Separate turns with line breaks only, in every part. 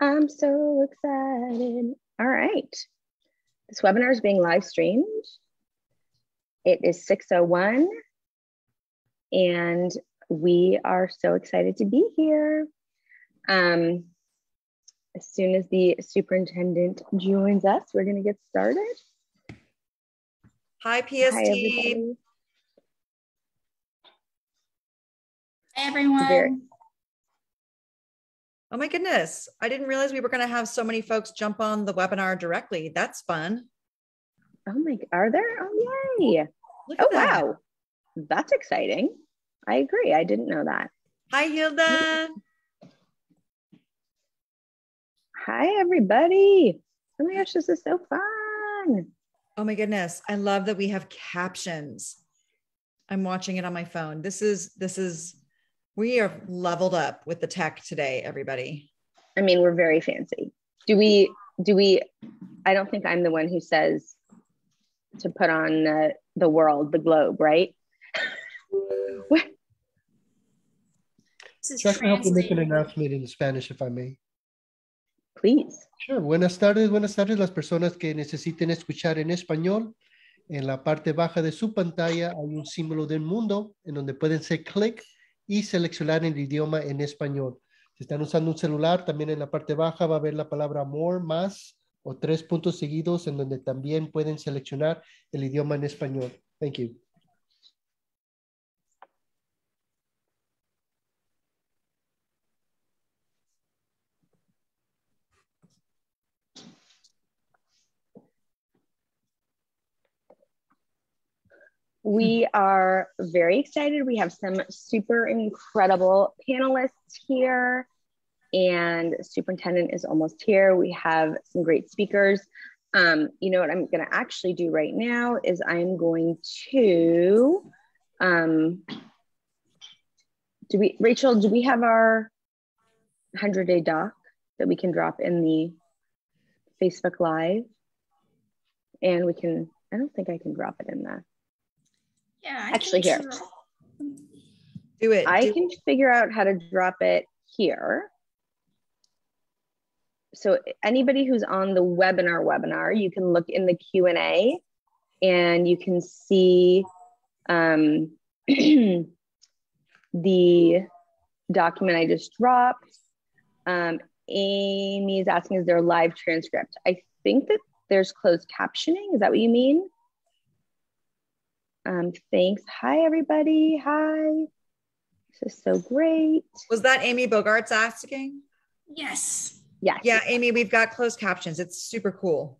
I'm so excited. All right. This webinar is being live streamed. It is 6.01 and we are so excited to be here. Um, as soon as the superintendent joins us, we're gonna get started.
Hi, PST. Hi,
everybody. Hey, everyone.
Oh my goodness. I didn't realize we were going to have so many folks jump on the webinar directly. That's fun.
Oh my, are there? Oh, yay. oh, that. wow. That's exciting. I agree. I didn't know that.
Hi, Hilda.
Hi, everybody. Oh my gosh, this is so fun.
Oh my goodness. I love that we have captions. I'm watching it on my phone. This is, this is, we are leveled up with the tech today, everybody.
I mean, we're very fancy. Do we, do we, I don't think I'm the one who says to put on the, the world, the globe, right?
This is help you make an announcement in Spanish, if I may.
Please.
Sure. Buenas tardes, buenas tardes. Las personas que necesiten escuchar en español, en la parte baja de su pantalla hay un símbolo del mundo en donde pueden hacer clic y seleccionar el idioma en español. Si están usando un celular, también en la parte baja va a ver la palabra more, más o tres puntos seguidos en donde también pueden seleccionar el idioma en español. Thank you.
We are very excited. We have some super incredible panelists here, and superintendent is almost here. We have some great speakers. Um, you know what I'm going to actually do right now is I'm going to. Um, do we, Rachel? Do we have our 100 day doc that we can drop in the Facebook Live? And we can. I don't think I can drop it in there.
Yeah, I
actually here.
Do it.
I
do
can figure out how to drop it here. So anybody who's on the webinar webinar, you can look in the Q&A and you can see um, the document I just dropped. Um, Amy is asking, is there a live transcript? I think that there's closed captioning. Is that what you mean? Um, thanks. Hi, everybody. Hi. This is so great.
Was that Amy Bogarts asking?
Yes.
Yes.
Yeah, Amy, we've got closed captions. It's super cool.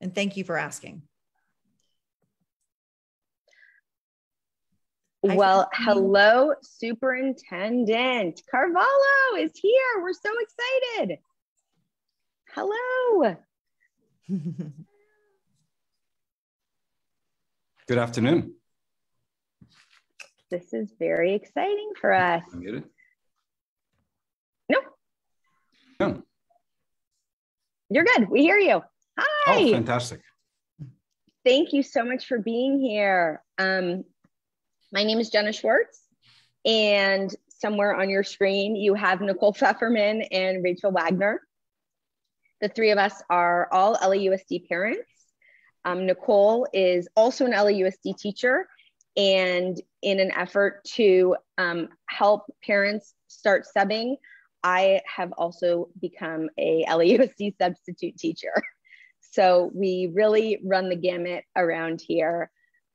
And thank you for asking.
Well, hello, Superintendent Carvalho is here. We're so excited. Hello.
Good afternoon.
This is very exciting for us. No. You're good. We hear you. Hi.
Oh, fantastic.
Thank you so much for being here. Um, my name is Jenna Schwartz, and somewhere on your screen you have Nicole Pfefferman and Rachel Wagner. The three of us are all LAUSD parents um, Nicole is also an LAUSD teacher, and in an effort to um, help parents start subbing, I have also become a LAUSD substitute teacher. So we really run the gamut around here.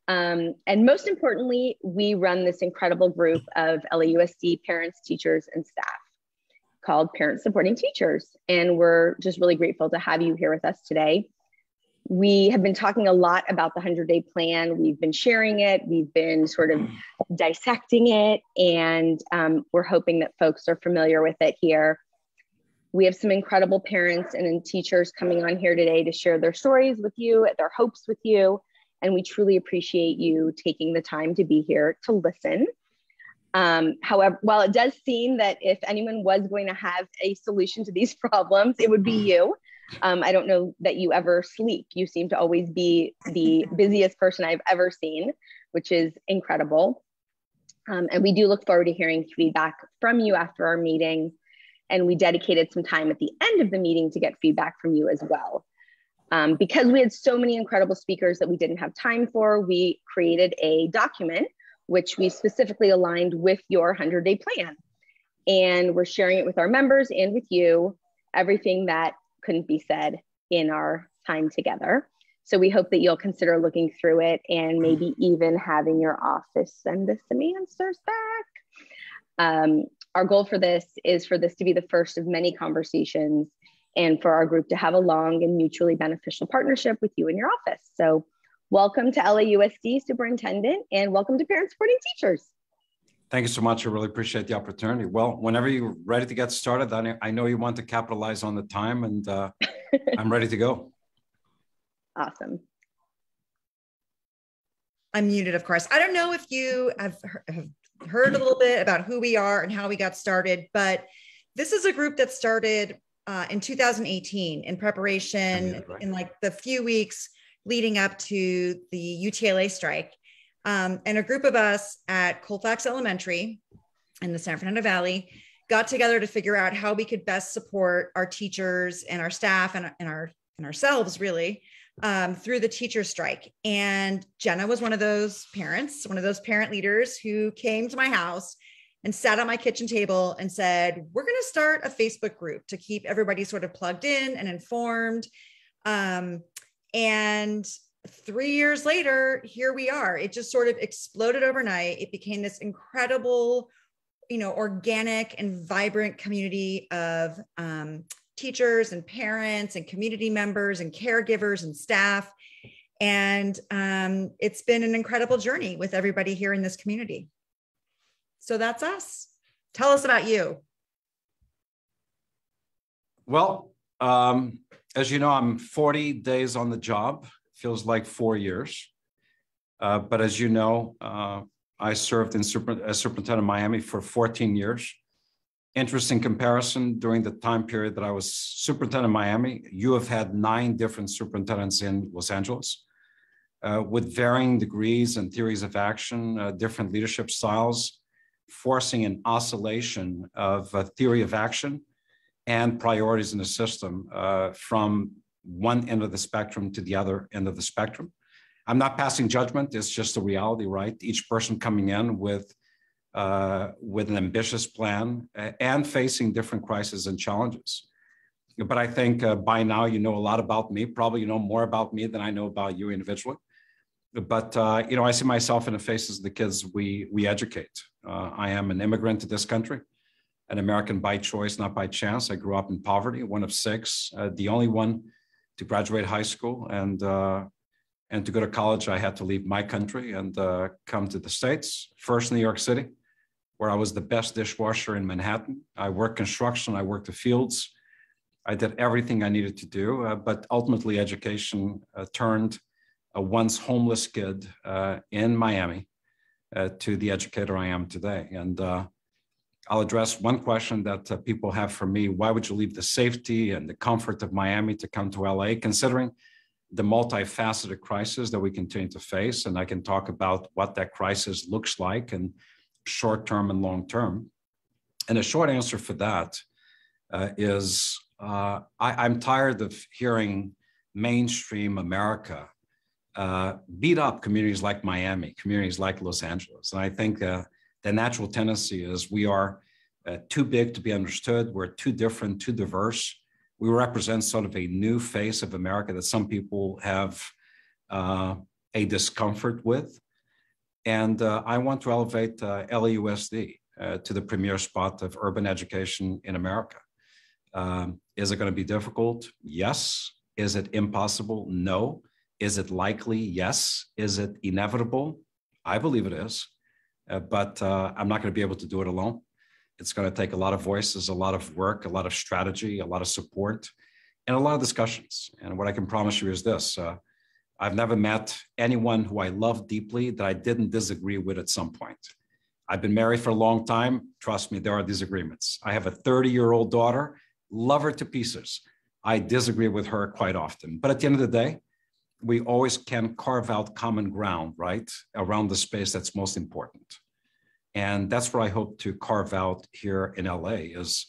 Um, and most importantly, we run this incredible group of LAUSD parents, teachers, and staff called Parent Supporting Teachers. And we're just really grateful to have you here with us today we have been talking a lot about the 100 day plan. We've been sharing it, we've been sort of dissecting it, and um, we're hoping that folks are familiar with it here. We have some incredible parents and teachers coming on here today to share their stories with you, their hopes with you, and we truly appreciate you taking the time to be here to listen. Um, however, while it does seem that if anyone was going to have a solution to these problems, it would be you. Um, I don't know that you ever sleep. You seem to always be the busiest person I've ever seen, which is incredible. Um, and we do look forward to hearing feedback from you after our meeting. And we dedicated some time at the end of the meeting to get feedback from you as well. Um, because we had so many incredible speakers that we didn't have time for, we created a document which we specifically aligned with your 100 day plan. And we're sharing it with our members and with you, everything that couldn't be said in our time together. So we hope that you'll consider looking through it and maybe even having your office send us some answers back. Um, our goal for this is for this to be the first of many conversations and for our group to have a long and mutually beneficial partnership with you and your office. So welcome to LAUSD Superintendent and welcome to Parent Supporting Teachers.
Thank you so much. I really appreciate the opportunity. Well, whenever you're ready to get started, I know you want to capitalize on the time and uh, I'm ready to go.
Awesome.
I'm muted, of course. I don't know if you have, have heard a little bit about who we are and how we got started, but this is a group that started uh, in 2018 in preparation right. in like the few weeks leading up to the UTLA strike. Um, and a group of us at Colfax Elementary in the San Fernando Valley got together to figure out how we could best support our teachers and our staff and, and our and ourselves really um, through the teacher strike. And Jenna was one of those parents, one of those parent leaders who came to my house and sat at my kitchen table and said, We're going to start a Facebook group to keep everybody sort of plugged in and informed. Um, and three years later, here we are. It just sort of exploded overnight. It became this incredible, you know, organic and vibrant community of um, teachers and parents and community members and caregivers and staff. And um, it's been an incredible journey with everybody here in this community. So that's us. Tell us about you.
Well, um, as you know, I'm 40 days on the job feels like four years. Uh, but as you know, uh, I served in super, as superintendent of Miami for 14 years. Interesting comparison during the time period that I was superintendent of Miami, you have had nine different superintendents in Los Angeles uh, with varying degrees and theories of action, uh, different leadership styles, forcing an oscillation of theory of action and priorities in the system uh, from one end of the spectrum to the other end of the spectrum. I'm not passing judgment. It's just a reality, right? Each person coming in with uh, with an ambitious plan and facing different crises and challenges. But I think uh, by now you know a lot about me. Probably you know more about me than I know about you individually. But uh, you know, I see myself in the faces of the kids we we educate. Uh, I am an immigrant to this country, an American by choice, not by chance. I grew up in poverty, one of six, uh, the only one to graduate high school and uh, and to go to college, I had to leave my country and uh, come to the States. First, New York City, where I was the best dishwasher in Manhattan. I worked construction, I worked the fields. I did everything I needed to do, uh, but ultimately, education uh, turned a once homeless kid uh, in Miami uh, to the educator I am today. And I'll address one question that uh, people have for me. Why would you leave the safety and the comfort of Miami to come to LA, considering the multifaceted crisis that we continue to face? And I can talk about what that crisis looks like and short term and long term. And a short answer for that uh, is uh, I, am tired of hearing mainstream America uh, beat up communities like Miami, communities like Los Angeles. And I think uh, the natural tendency is we are uh, too big to be understood. We're too different, too diverse. We represent sort of a new face of America that some people have uh, a discomfort with. And uh, I want to elevate uh, LAUSD uh, to the premier spot of urban education in America. Um, is it going to be difficult? Yes. Is it impossible? No. Is it likely? Yes. Is it inevitable? I believe it is. Uh, but uh, I'm not going to be able to do it alone. It's going to take a lot of voices, a lot of work, a lot of strategy, a lot of support, and a lot of discussions. And what I can promise you is this uh, I've never met anyone who I love deeply that I didn't disagree with at some point. I've been married for a long time. Trust me, there are disagreements. I have a 30 year old daughter, love her to pieces. I disagree with her quite often. But at the end of the day, we always can carve out common ground, right, around the space that's most important. And that's what I hope to carve out here in LA is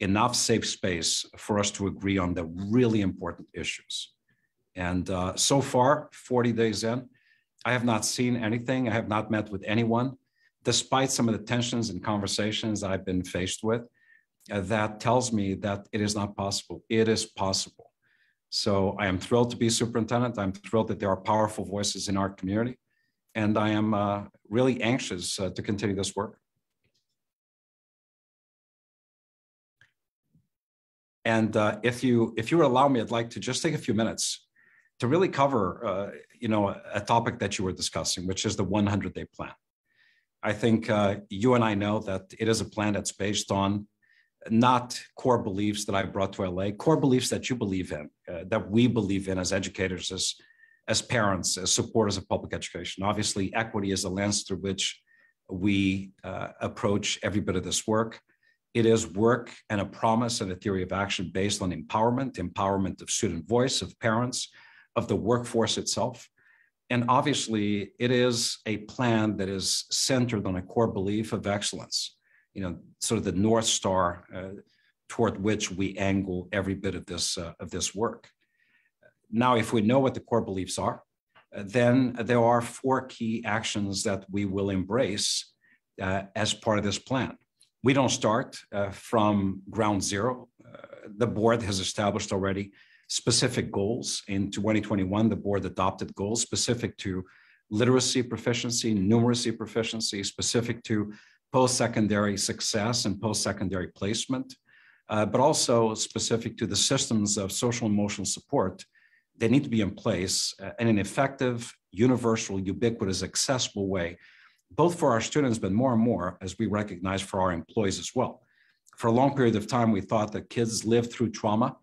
enough safe space for us to agree on the really important issues. And uh, so far, 40 days in, I have not seen anything. I have not met with anyone, despite some of the tensions and conversations I've been faced with. Uh, that tells me that it is not possible. It is possible. So I am thrilled to be superintendent. I'm thrilled that there are powerful voices in our community. And I am uh, really anxious uh, to continue this work. And uh, if you if you would allow me, I'd like to just take a few minutes to really cover, uh, you know, a, topic that you were discussing, which is the 100-day plan. I think uh, you and I know that it is a plan that's based on not core beliefs that I brought to LA, core beliefs that you believe in, uh, that we believe in as educators, as as parents, as supporters of public education. Obviously, equity is the lens through which we uh, approach every bit of this work. It is work and a promise and a theory of action based on empowerment, empowerment of student voice, of parents, of the workforce itself. And obviously, it is a plan that is centered on a core belief of excellence, you know, sort of the North Star uh, toward which we angle every bit of this, uh, of this work. Now, if we know what the core beliefs are, uh, then there are four key actions that we will embrace uh, as part of this plan. We don't start uh, from ground zero. The board has established already specific goals. In 2021, the board adopted goals specific to literacy proficiency, numeracy proficiency, specific to post-secondary success and post-secondary placement, uh, but also specific to the systems of social emotional support they need to be in place uh, in an effective, universal, ubiquitous, accessible way, both for our students, but more and more, as we recognize, for our employees as well. For a long period of time, we thought that kids lived through trauma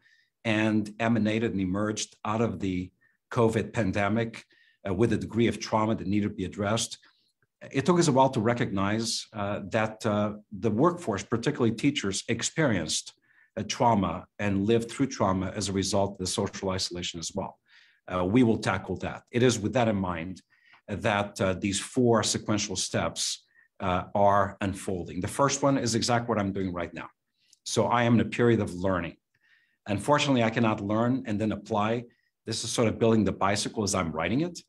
and emanated and emerged out of the COVID pandemic uh, with a degree of trauma that needed to be addressed. It took us a while to recognize uh, that uh, the workforce, particularly teachers, experienced uh, trauma and lived through trauma as a result of the social isolation as well. Uh, we will tackle that. It is with that in mind that uh, these four sequential steps are unfolding. The first one is exactly what I'm doing right now. So I am in a period of learning. Unfortunately, I cannot learn and then apply. This is sort of building the bicycle as I'm riding it.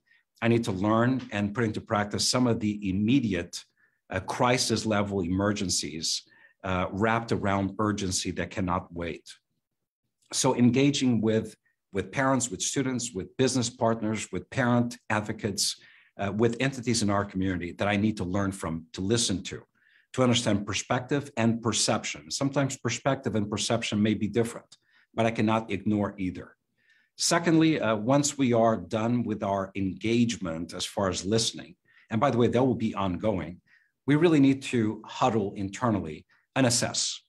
I need to learn and put into practice some of the immediate uh, crisis level emergencies uh, wrapped around urgency that cannot wait. So engaging with, with parents, with students, with business partners, with parent advocates, uh, with entities in our community that I need to learn from, to listen to, to understand perspective and perception. Sometimes perspective and perception may be different, but I cannot ignore either. Secondly, uh, once we are done with our engagement as far as listening, and by the way, that will be ongoing, we really need to huddle internally and assess.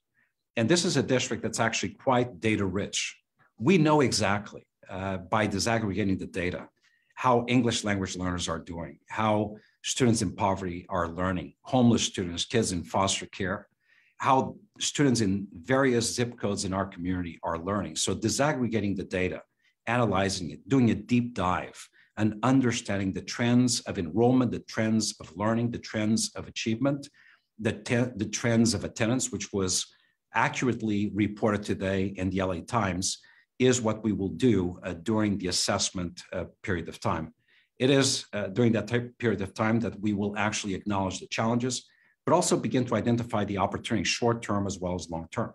And this is a district that's actually quite data rich. We know exactly uh, by disaggregating the data how English language learners are doing, how students in poverty are learning, homeless students, kids in foster care, how students in various zip codes in our community are learning. So disaggregating the data, analyzing it, doing a deep dive, and understanding the trends of enrollment, the trends of learning, the trends of achievement, the, te- the trends of attendance, which was accurately reported today in the LA Times, is what we will do uh, during the assessment uh, period of time. It is uh, during that period of time that we will actually acknowledge the challenges, but also begin to identify the opportunity short term as well as long term.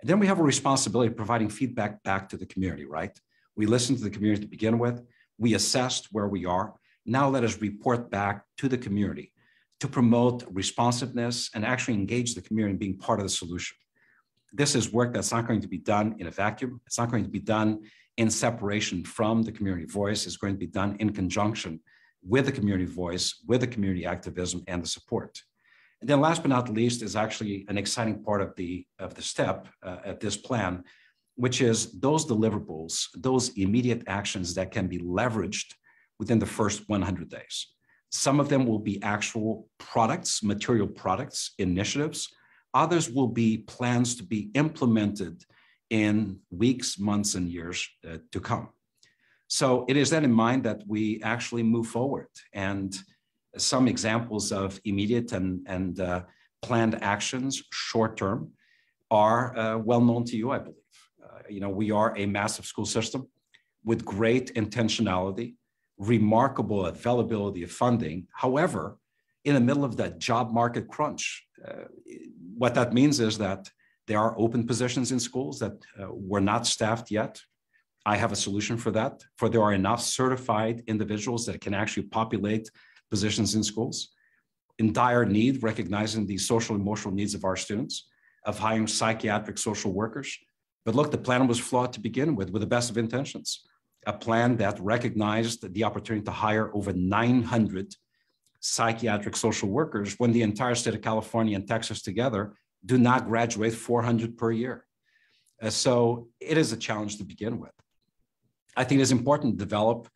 And then we have a responsibility of providing feedback back to the community, right? We listened to the community to begin with, we assessed where we are. Now let us report back to the community to promote responsiveness and actually engage the community in being part of the solution. This is work that's not going to be done in a vacuum. It's not going to be done in separation from the community voice. It's going to be done in conjunction with the community voice, with the community activism and the support. And then last but not least is actually an exciting part of the, of the step uh, at this plan, which is those deliverables, those immediate actions that can be leveraged within the first 100 days. Some of them will be actual products, material products, initiatives. Others will be plans to be implemented in weeks, months, and years uh, to come. So it is then in mind that we actually move forward. And some examples of immediate and, and uh, planned actions short term are uh, well known to you, I believe. You know, we are a massive school system with great intentionality, remarkable availability of funding. However, in the middle of that job market crunch, uh, what that means is that there are open positions in schools that uh, were not staffed yet. I have a solution for that, for there are enough certified individuals that can actually populate positions in schools. In dire need, recognizing the social emotional needs of our students, of hiring psychiatric social workers. But look, the plan was flawed to begin with, with the best of intentions. A plan that recognized the opportunity to hire over 900 psychiatric social workers when the entire state of California and Texas together do not graduate 400 per year. Uh, so it is a challenge to begin with. I think it's important to develop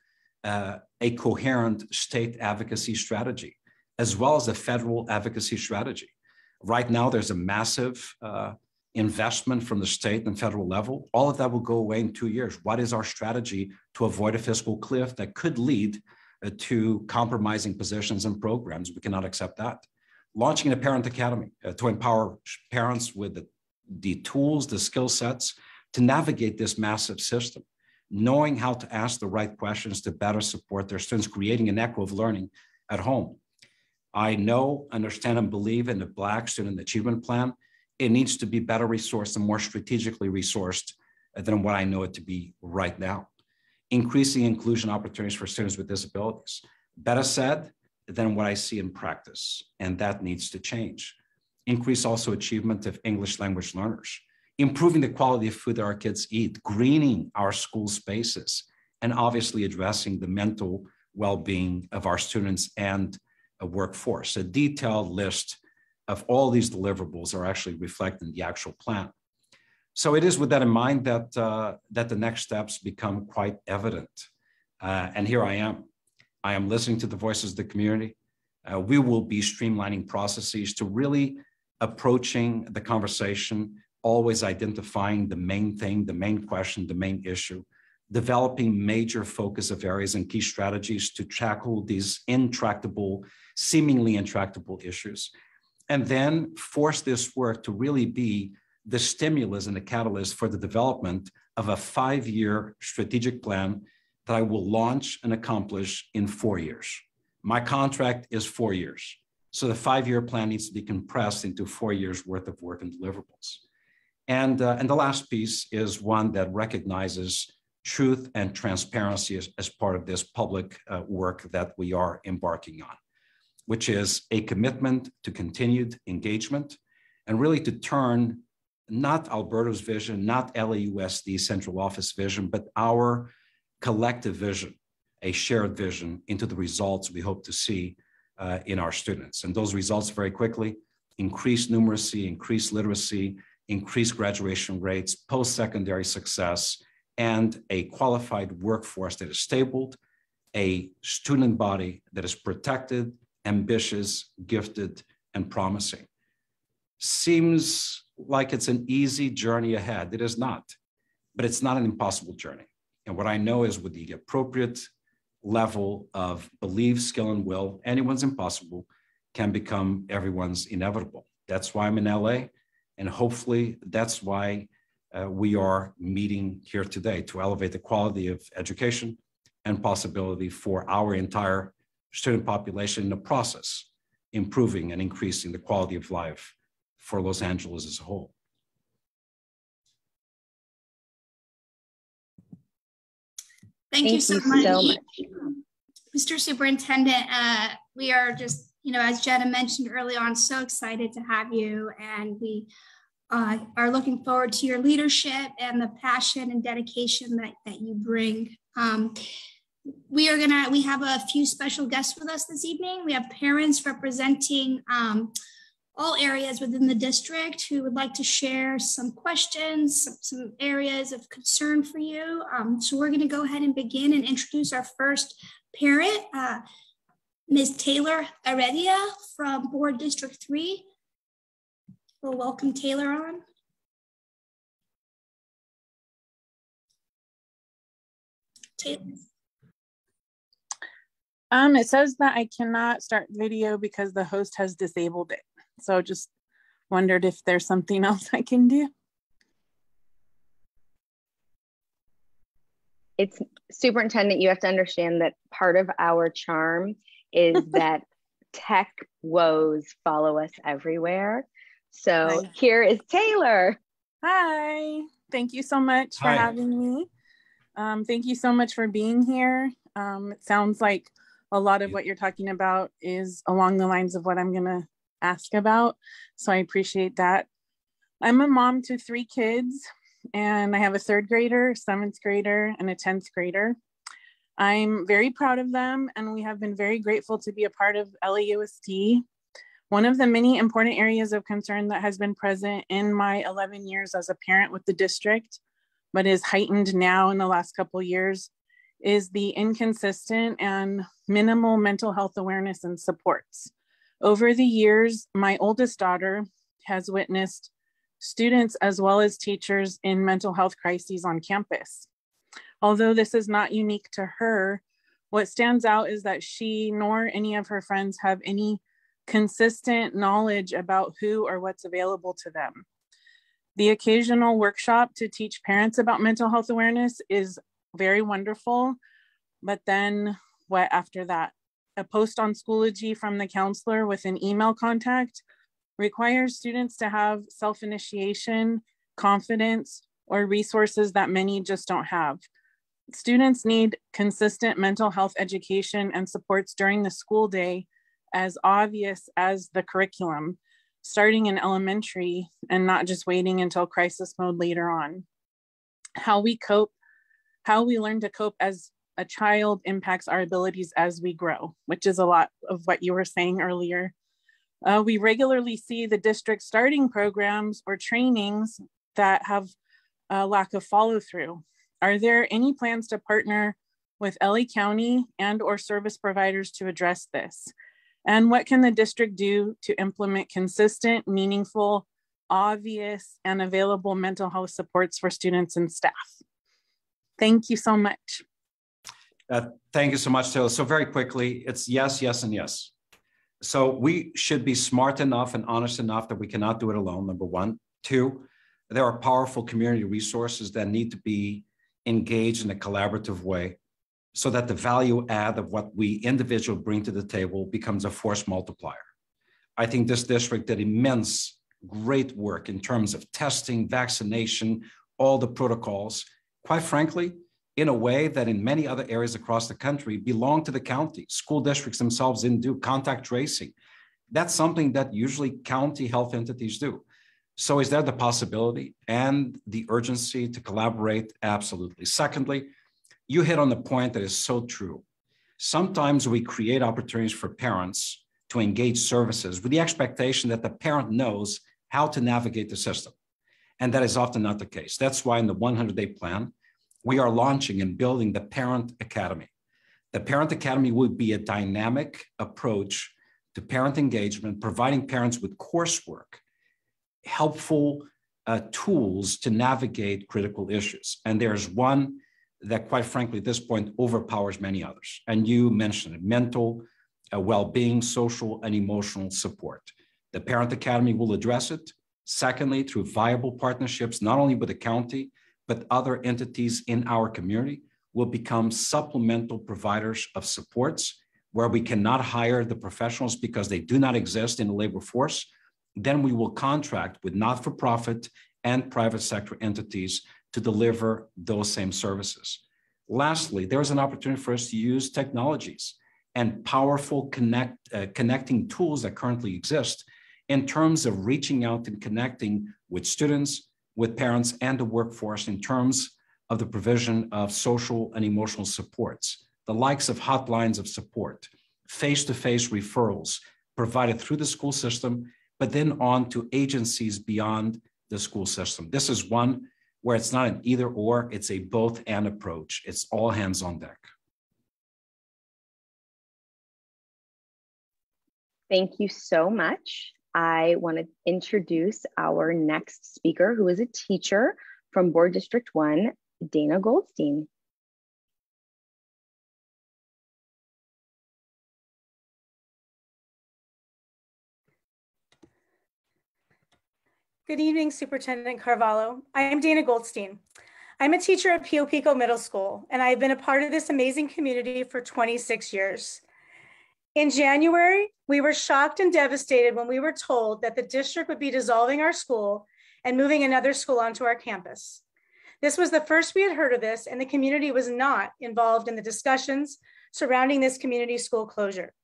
uh, a coherent state advocacy strategy, as well as a federal advocacy strategy. Right now, there's a massive uh, investment from the state and federal level. All of that will go away in two years. What is our strategy to avoid a fiscal cliff that could lead uh, to compromising positions and programs? We cannot accept that. Launching a parent academy uh, to empower parents with the, the tools, the skill sets to navigate this massive system knowing how to ask the right questions to better support their students, creating an echo of learning at home. I know, understand, and believe in the Black Student Achievement Plan. It needs to be better resourced and more strategically resourced than what I know it to be right now. Increasing inclusion opportunities for students with disabilities. Better said than what I see in practice, and that needs to change. Increase also achievement of English language learners improving the quality of food that our kids eat, greening our school spaces, and obviously addressing the mental well-being of our students and a workforce. A detailed list of all these deliverables are actually reflected in the actual plan. So it is with that in mind that, uh, that the next steps become quite evident. Uh, and here I am. I am listening to the voices of the community. Uh, we will be streamlining processes to really approaching the conversation always identifying the main thing, the main question, the main issue, developing major focus of areas and key strategies to tackle these intractable, seemingly intractable issues. And then force this work to really be the stimulus and the catalyst for the development of a five year strategic plan that I will launch and accomplish in four years. My contract is four years. So the five year plan needs to be compressed into four years worth of work and deliverables. And, uh, and the last piece is one that recognizes truth and transparency as, as part of this public uh, work that we are embarking on, which is a commitment to continued engagement and really to turn not Alberto's vision, not LAUSD central office vision, but our collective vision, a shared vision into the results we hope to see uh, in our students. And those results very quickly, increased numeracy, increased literacy, increased graduation rates, post-secondary success, and a qualified workforce that is stable, a student body that is protected, ambitious, gifted, and promising. Seems like it's an easy journey ahead. It is not, but it's not an impossible journey. And what I know is with the appropriate level of belief, skill, and will, anyone's impossible can become everyone's inevitable. That's why I'm in LA. And hopefully that's why uh, we are meeting here today to elevate the quality of education and possibility for our entire student population in the process, improving and increasing the quality of life for Los Angeles as a whole.
Thank, Thank you, so, you much. so, much. Mr. Superintendent. Uh, we are just you know, as Jenna mentioned early on, so excited to have you. And we uh, are looking forward to your leadership and the passion and dedication that, that you bring. Um, we are gonna, we have a few special guests with us this evening. We have parents representing um, all areas within the district who would like to share some questions, some, some areas of concern for you. Um, so we're gonna go ahead and begin and introduce our first parent. Uh, Ms. Taylor Heredia from Board District 3. We'll welcome Taylor on.
Taylor. Um, it says that I cannot start video because the host has disabled it. So just wondered if there's something else I can do.
It's superintendent, you have to understand that part of our charm is that tech woes follow us everywhere. So Hi. here is Taylor.
Hi. Thank you so much for Hi. having me. Um, thank you so much for being here. Um, it sounds like a lot of what you're talking about is along the lines of what I'm going to ask about. So I appreciate that. I'm a mom to three kids, and I have a third grader, seventh grader, and a 10th grader. I'm very proud of them, and we have been very grateful to be a part of LAUSD. One of the many important areas of concern that has been present in my 11 years as a parent with the district, but is heightened now in the last couple years, is the inconsistent and minimal mental health awareness and supports. Over the years, my oldest daughter has witnessed students as well as teachers in mental health crises on campus. Although this is not unique to her, what stands out is that she nor any of her friends have any consistent knowledge about who or what's available to them. The occasional workshop to teach parents about mental health awareness is very wonderful, but then what after that? A post on Schoology from the counselor with an email contact requires students to have self-initiation, confidence, or resources that many just don't have. Students need consistent mental health education and supports during the school day as obvious as the curriculum, starting in elementary and not just waiting until crisis mode later on. How we cope, how we learn to cope as a child impacts our abilities as we grow, which is a lot of what you were saying earlier. Uh, we regularly see the district starting programs or trainings that have a lack of follow through. Are there any plans to partner with LA County and or service providers to address this? And what can the district do to implement consistent, meaningful, obvious, and available mental health supports for students and staff? Thank you so much.
Uh, thank you so much, Taylor. So very quickly, it's yes, yes, and yes. So we should be smart enough and honest enough that we cannot do it alone, number one. Two, there are powerful community resources that need to be engaged in a collaborative way so that the value add of what we individual bring to the table becomes a force multiplier. I think this district did immense great work in terms of testing, vaccination, all the protocols. Quite frankly, in a way that in many other areas across the country belong to the county. School districts themselves didn't do contact tracing. That's something that usually county health entities do. So is there the possibility and the urgency to collaborate? Absolutely. Secondly, you hit on the point that is so true. Sometimes we create opportunities for parents to engage services with the expectation that the parent knows how to navigate the system. And that is often not the case. That's why in the 100 day plan, we are launching and building the Parent Academy. The Parent Academy would be a dynamic approach to parent engagement, providing parents with coursework, helpful uh, tools to navigate critical issues. And there's one that, quite frankly, at this point overpowers many others. And you mentioned it mental uh, well being, social, and emotional support. The Parent Academy will address it. Secondly, through viable partnerships, not only with the county, but other entities in our community will become supplemental providers of supports where we cannot hire the professionals because they do not exist in the labor force. Then we will contract with not for profit and private sector entities to deliver those same services. Lastly, there is an opportunity for us to use technologies and powerful connect, uh, connecting tools that currently exist in terms of reaching out and connecting with students, with parents and the workforce in terms of the provision of social and emotional supports, the likes of hotlines of support, face-to-face referrals provided through the school system, but then on to agencies beyond the school system. This is one where it's not an either or, it's a both and approach. It's all hands on deck.
Thank you so much. I want to introduce our next speaker, who is a teacher from Board District 1, Dana Goldstein.
Good evening, Superintendent Carvalho. I am Dana Goldstein. I'm a teacher at Pio Pico Middle School, and I've been a part of this amazing community for 26 years. In January, we were shocked and devastated when we were told that the district would be dissolving our school and moving another school onto our campus. This was the first we had heard of this, and the community was not involved in the discussions surrounding this community school closure.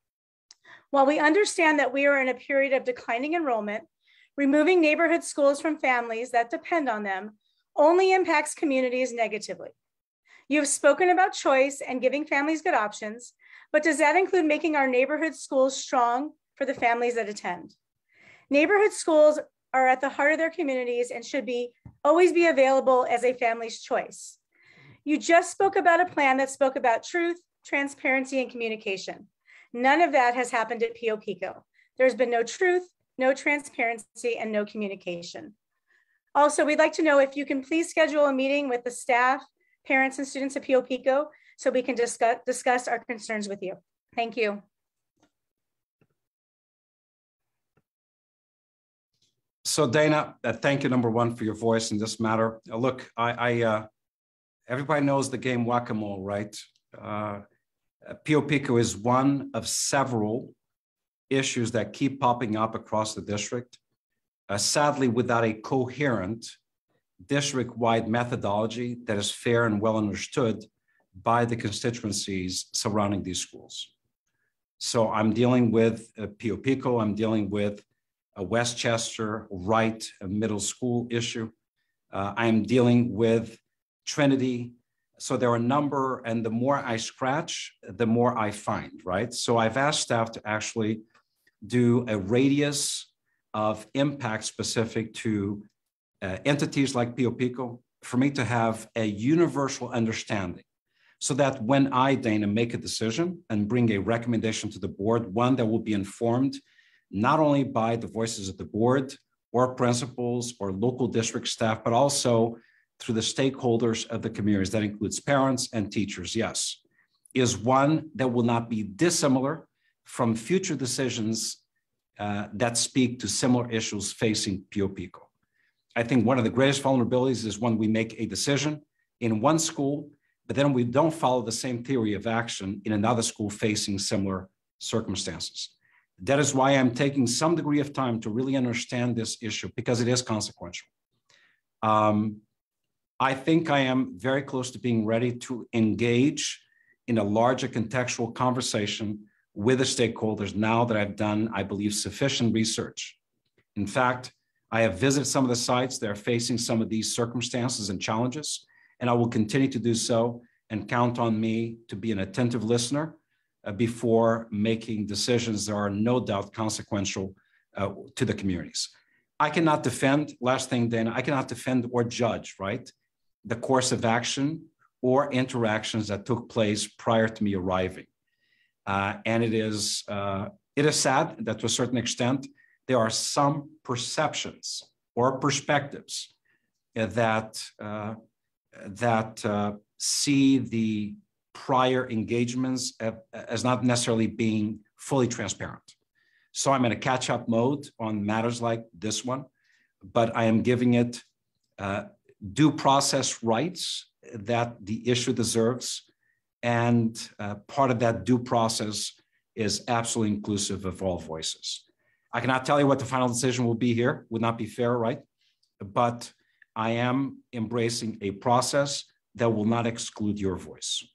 While we understand that we are in a period of declining enrollment, removing neighborhood schools from families that depend on them only impacts communities negatively. You have spoken about choice and giving families good options, but does that include making our neighborhood schools strong for the families that attend? Neighborhood schools are at the heart of their communities and should be always be available as a family's choice. You just spoke about a plan that spoke about truth, transparency, and communication. None of that has happened at Pio Pico. There's been no truth, no transparency, and no communication. Also, we'd like to know if you can please schedule a meeting with the staff, parents, and students at Pio Pico so we can discuss, discuss our concerns with you. Thank you.
So Dana, uh, thank you, number one, for your voice in this matter. Uh, look, I, I uh, everybody knows the game whack-a-mole, right? Uh, Pio Pico is one of several issues that keep popping up across the district, uh, sadly without a coherent district-wide methodology that is fair and well understood by the constituencies surrounding these schools. So I'm dealing with uh, Pio Pico, I'm dealing with a Westchester Wright Middle School issue. Uh, I'm dealing with Trinity. So there are a number, and the more I scratch, the more I find, right? So I've asked staff to actually do a radius of impact specific to uh, entities like Pio Pico for me to have a universal understanding so that when I, Dana, make a decision and bring a recommendation to the board, one that will be informed not only by the voices of the board or principals or local district staff, but also through the stakeholders of the communities. That includes parents and teachers, yes, is one that will not be dissimilar from future decisions uh, that speak to similar issues facing Pio Pico. I think one of the greatest vulnerabilities is when we make a decision in one school, but then we don't follow the same theory of action in another school facing similar circumstances. That is why I'm taking some degree of time to really understand this issue because it is consequential. Um, I think I am very close to being ready to engage in a larger contextual conversation with the stakeholders now that I've done, I believe, sufficient research. In fact, I have visited some of the sites that are facing some of these circumstances and challenges, and I will continue to do so and count on me to be an attentive listener uh, before making decisions that are no doubt consequential uh, to the communities. I cannot defend, last thing, Dana, I cannot defend or judge, right, the course of action or interactions that took place prior to me arriving. Uh, and it is, uh, it is sad that to a certain extent, there are some perceptions or perspectives that, uh, that uh, see the prior engagements as not necessarily being fully transparent. So I'm in a catch up mode on matters like this one, but I am giving it uh, due process rights that the issue deserves. And uh, part of that due process is absolutely inclusive of all voices. I cannot tell you what the final decision will be here, would not be fair, right? But I am embracing a process that will not exclude your voice.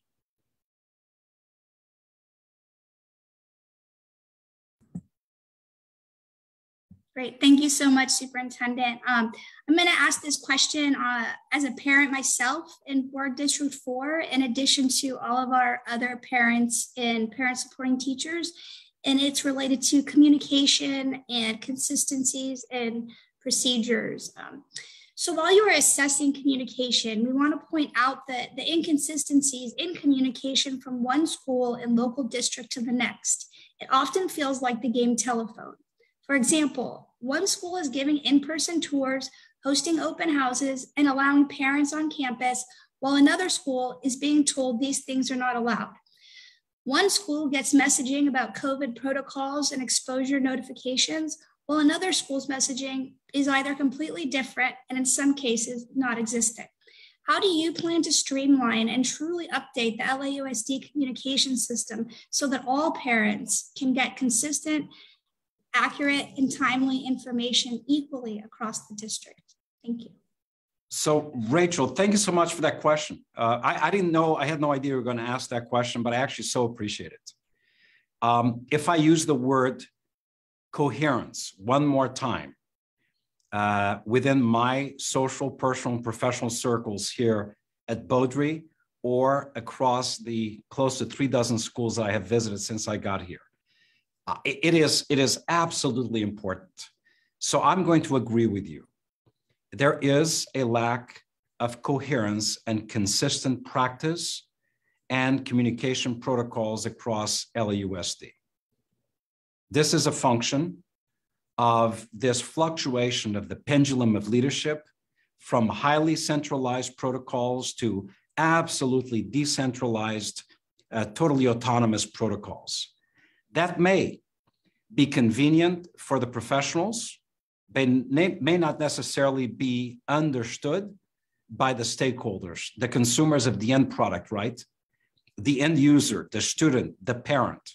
Great. Thank you so much, Superintendent. Um, I'm going to ask this question uh, as a parent myself in Board District 4, in addition to all of our other parents and parent supporting teachers. And it's related to communication and consistencies and procedures. Um, so while you are assessing communication, we want to point out that the inconsistencies in communication from one school and local district to the next. It often feels like the game telephone. For example, one school is giving in person tours, hosting open houses, and allowing parents on campus, while another school is being told these things are not allowed. One school gets messaging about COVID protocols and exposure notifications, while another school's messaging is either completely different and in some cases not existent. How do you plan to streamline and truly update the LAUSD communication system so that all parents can get consistent, accurate, and timely information equally across the district? Thank you.
So, Rachel, thank you so much for that question. Uh, I, I, didn't know, I had no idea you were going to ask that question, but I actually so appreciate it. Um, if I use the word coherence one more time uh, within my social, personal, and professional circles here at Beaudry or across the close to three dozen schools that I have visited since I got here, uh, it, is, it is absolutely important. So I'm going to agree with you there is a lack of coherence and consistent practice and communication protocols across LAUSD. This is a function of this fluctuation of the pendulum of leadership from highly centralized protocols to absolutely decentralized, uh, totally autonomous protocols. That may be convenient for the professionals may, may not necessarily be understood by the stakeholders, the consumers of the end product, right? The end user, the student, the parent.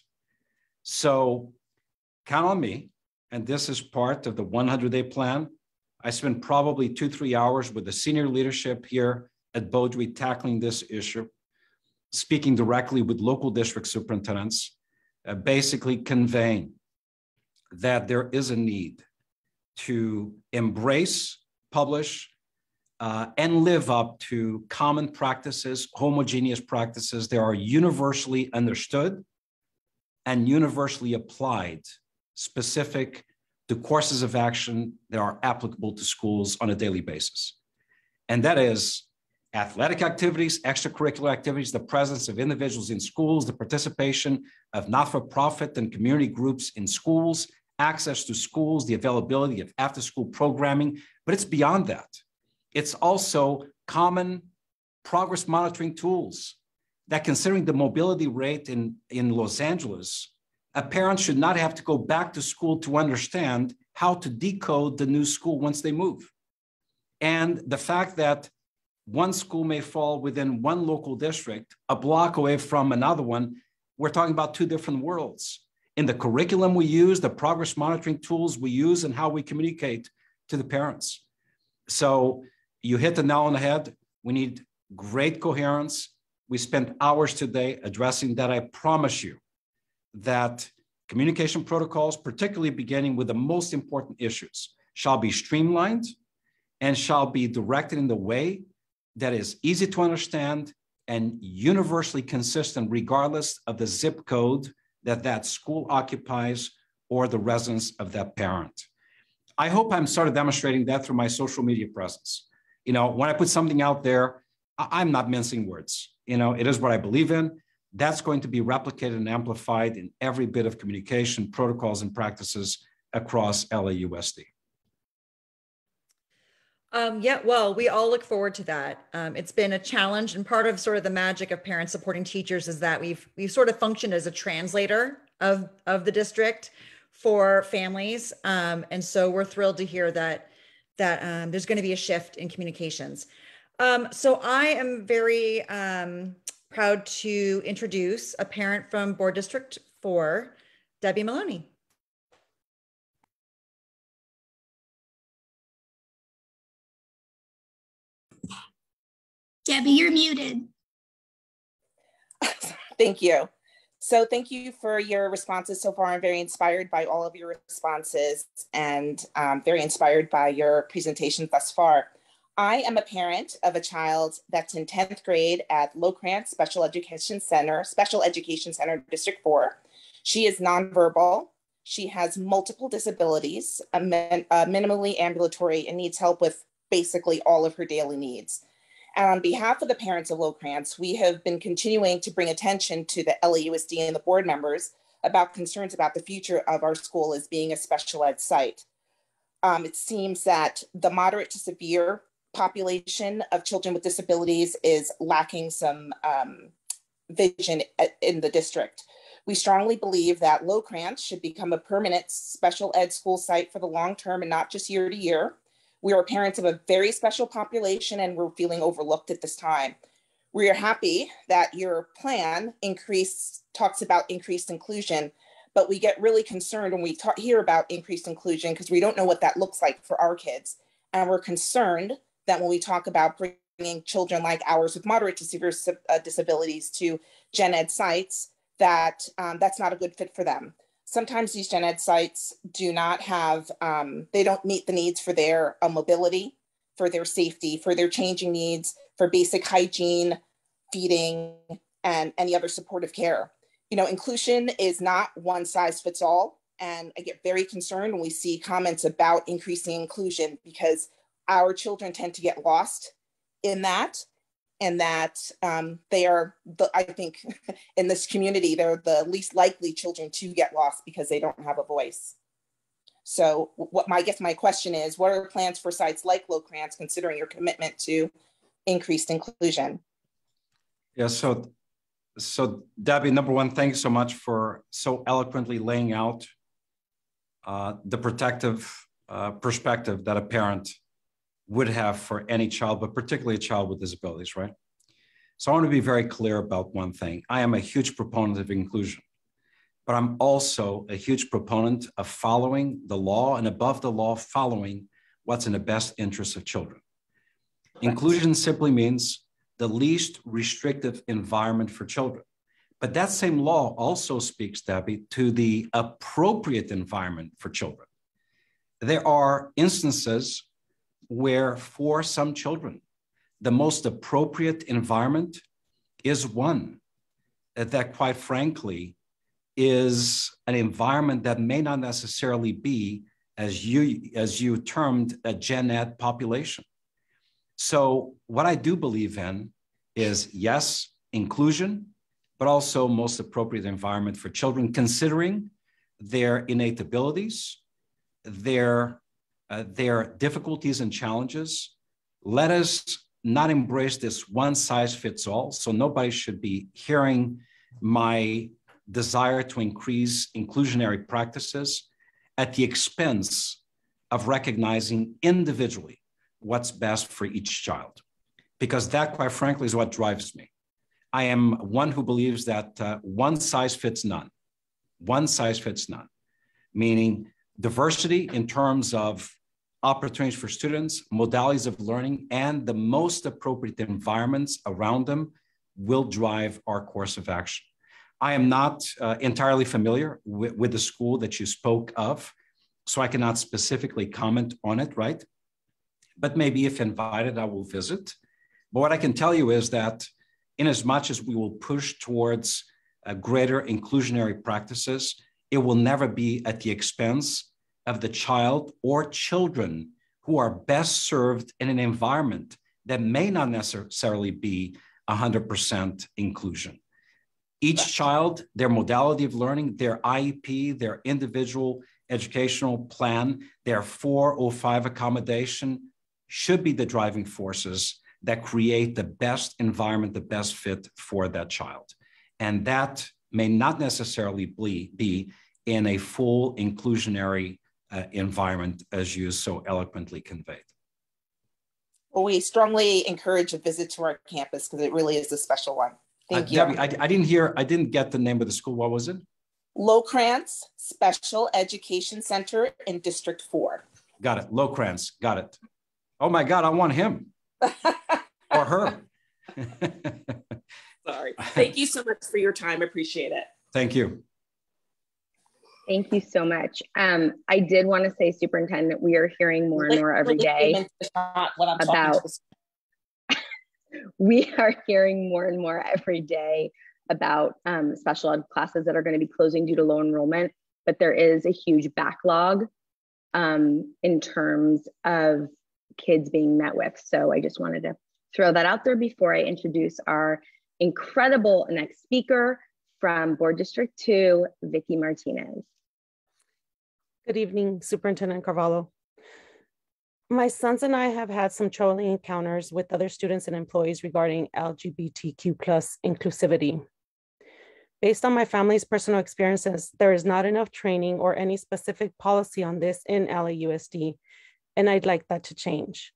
So count on me. And this is part of the 100 day plan. I spent probably two, three hours with the senior leadership here at Beaudry tackling this issue, speaking directly with local district superintendents, uh, basically conveying that there is a need to embrace, publish, uh, and live up to common practices, homogeneous practices that are universally understood and universally applied, specific to courses of action that are applicable to schools on a daily basis. And that is athletic activities, extracurricular activities, the presence of individuals in schools, the participation of not for profit and community groups in schools, access to schools, the availability of after school programming, but it's beyond that. It's also common progress monitoring tools that considering the mobility rate in, in Los Angeles, a parent should not have to go back to school to understand how to decode the new school once they move. And the fact that one school may fall within one local district, a block away from another one, we're talking about two different worlds in the curriculum we use, the progress monitoring tools we use, and how we communicate to the parents. So you hit the nail on the head. We need great coherence. We spent hours today addressing that. I promise you that communication protocols, particularly beginning with the most important issues, shall be streamlined and shall be directed in the way that is easy to understand and universally consistent, regardless of the zip code that that school occupies or the residence of that parent. I hope I'm sort of demonstrating that through my social media presence. You know, when I put something out there, I'm not mincing words. You know, it is what I believe in. That's going to be replicated and amplified in every bit of communication, protocols, and practices across LAUSD.
Um, yeah, well, we all look forward to that. Um, it's been a challenge, and part of sort of the magic of parents supporting teachers is that we've we've sort of functioned as a translator of of the district for families, um, and so we're thrilled to hear that that um, there's going to be a shift in communications. Um, so I am very um, proud to introduce a parent from Board District Four, Debbie Maloney.
Debbie, you're muted.
thank you. So thank you for your responses so far. I'm very inspired by all of your responses and um, very inspired by your presentation thus far. I am a parent of a child that's in 10th grade at Lokrantz Special Education Center, Special Education Center, District 4. She is nonverbal. She has multiple disabilities, a, min- a minimally ambulatory, and needs help with basically all of her daily needs. And on behalf of the parents of Lokrantz, we have been continuing to bring attention to the LAUSD and the board members about concerns about the future of our school as being a special ed site. Um, it seems that the moderate to severe population of children with disabilities is lacking some um, vision in the district. We strongly believe that Lokrantz should become a permanent special ed school site for the long term and not just year to year. We are parents of a very special population and we're feeling overlooked at this time. We are happy that your plan increase talks about increased inclusion, but we get really concerned when we talk, hear about increased inclusion because we don't know what that looks like for our kids. And we're concerned that when we talk about bringing children like ours with moderate to severe uh, disabilities to gen ed sites, that um, that's not a good fit for them sometimes these gen ed sites do not have, um, they don't meet the needs for their uh, mobility, for their safety, for their changing needs, for basic hygiene, feeding, and any other supportive care. You know, inclusion is not one size fits all. And I get very concerned when we see comments about increasing inclusion because our children tend to get lost in that and that um, they are the i think in this community they're the least likely children to get lost because they don't have a voice. So what my I guess my question is what are plans for sites like Lokrantz considering your commitment to increased inclusion?
Yeah so so debbie number one thanks so much for so eloquently laying out uh, the protective uh, perspective that a parent would have for any child, but particularly a child with disabilities, right? So I want to be very clear about one thing. I am a huge proponent of inclusion, but I'm also a huge proponent of following the law and above the law, following what's in the best interest of children. Inclusion simply means the least restrictive environment for children. But that same law also speaks, Debbie, to the appropriate environment for children. There are instances where for some children, the most appropriate environment is one that, quite frankly, is an environment that may not necessarily be, as you, as you termed, a gen ed population. So, what I do believe in is yes, inclusion, but also most appropriate environment for children, considering their innate abilities, their uh, their difficulties and challenges. Let us not embrace this one size fits all. So nobody should be hearing my desire to increase inclusionary practices at the expense of recognizing individually what's best for each child. Because that, quite frankly, is what drives me. I am one who believes that uh, one size fits none. One size fits none, meaning diversity in terms of opportunities for students, modalities of learning, and the most appropriate environments around them will drive our course of action. I am not uh, entirely familiar with, with the school that you spoke of, so I cannot specifically comment on it, right? But maybe if invited, I will visit. But what I can tell you is that in as much as we will push towards uh, greater inclusionary practices, it will never be at the expense of the child or children who are best served in an environment that may not necessarily be 100% inclusion. Each child, their modality of learning, their IEP, their individual educational plan, their 405 accommodation should be the driving forces that create the best environment, the best fit for that child. And that may not necessarily be in a full inclusionary uh, environment as you so eloquently conveyed.
Well, we strongly encourage a visit to our campus because it really is a special one. Thank uh, you.
Debbie, I, I, didn't hear, I didn't get the name of the school. What was it?
Lokrantz Special Education Center in District 4.
Got it. Lokrantz. Got it. Oh my God, I want him or her.
Sorry. Thank you so much for your time. Appreciate it.
Thank you.
Thank you so much. Um, I did want to say, Superintendent, we are hearing more and more every day about. we are hearing more and more every day about um, special ed classes that are going to be closing due to low enrollment, but there is a huge backlog um, in terms of kids being met with. So I just wanted to throw that out there before I introduce our incredible next speaker from Board District 2, Vicki Martinez.
Good evening, Superintendent Carvalho. My sons and I have had some troubling encounters with other students and employees regarding LGBTQ inclusivity. Based on my family's personal experiences, there is not enough training or any specific policy on this in LAUSD, and I'd like that to change.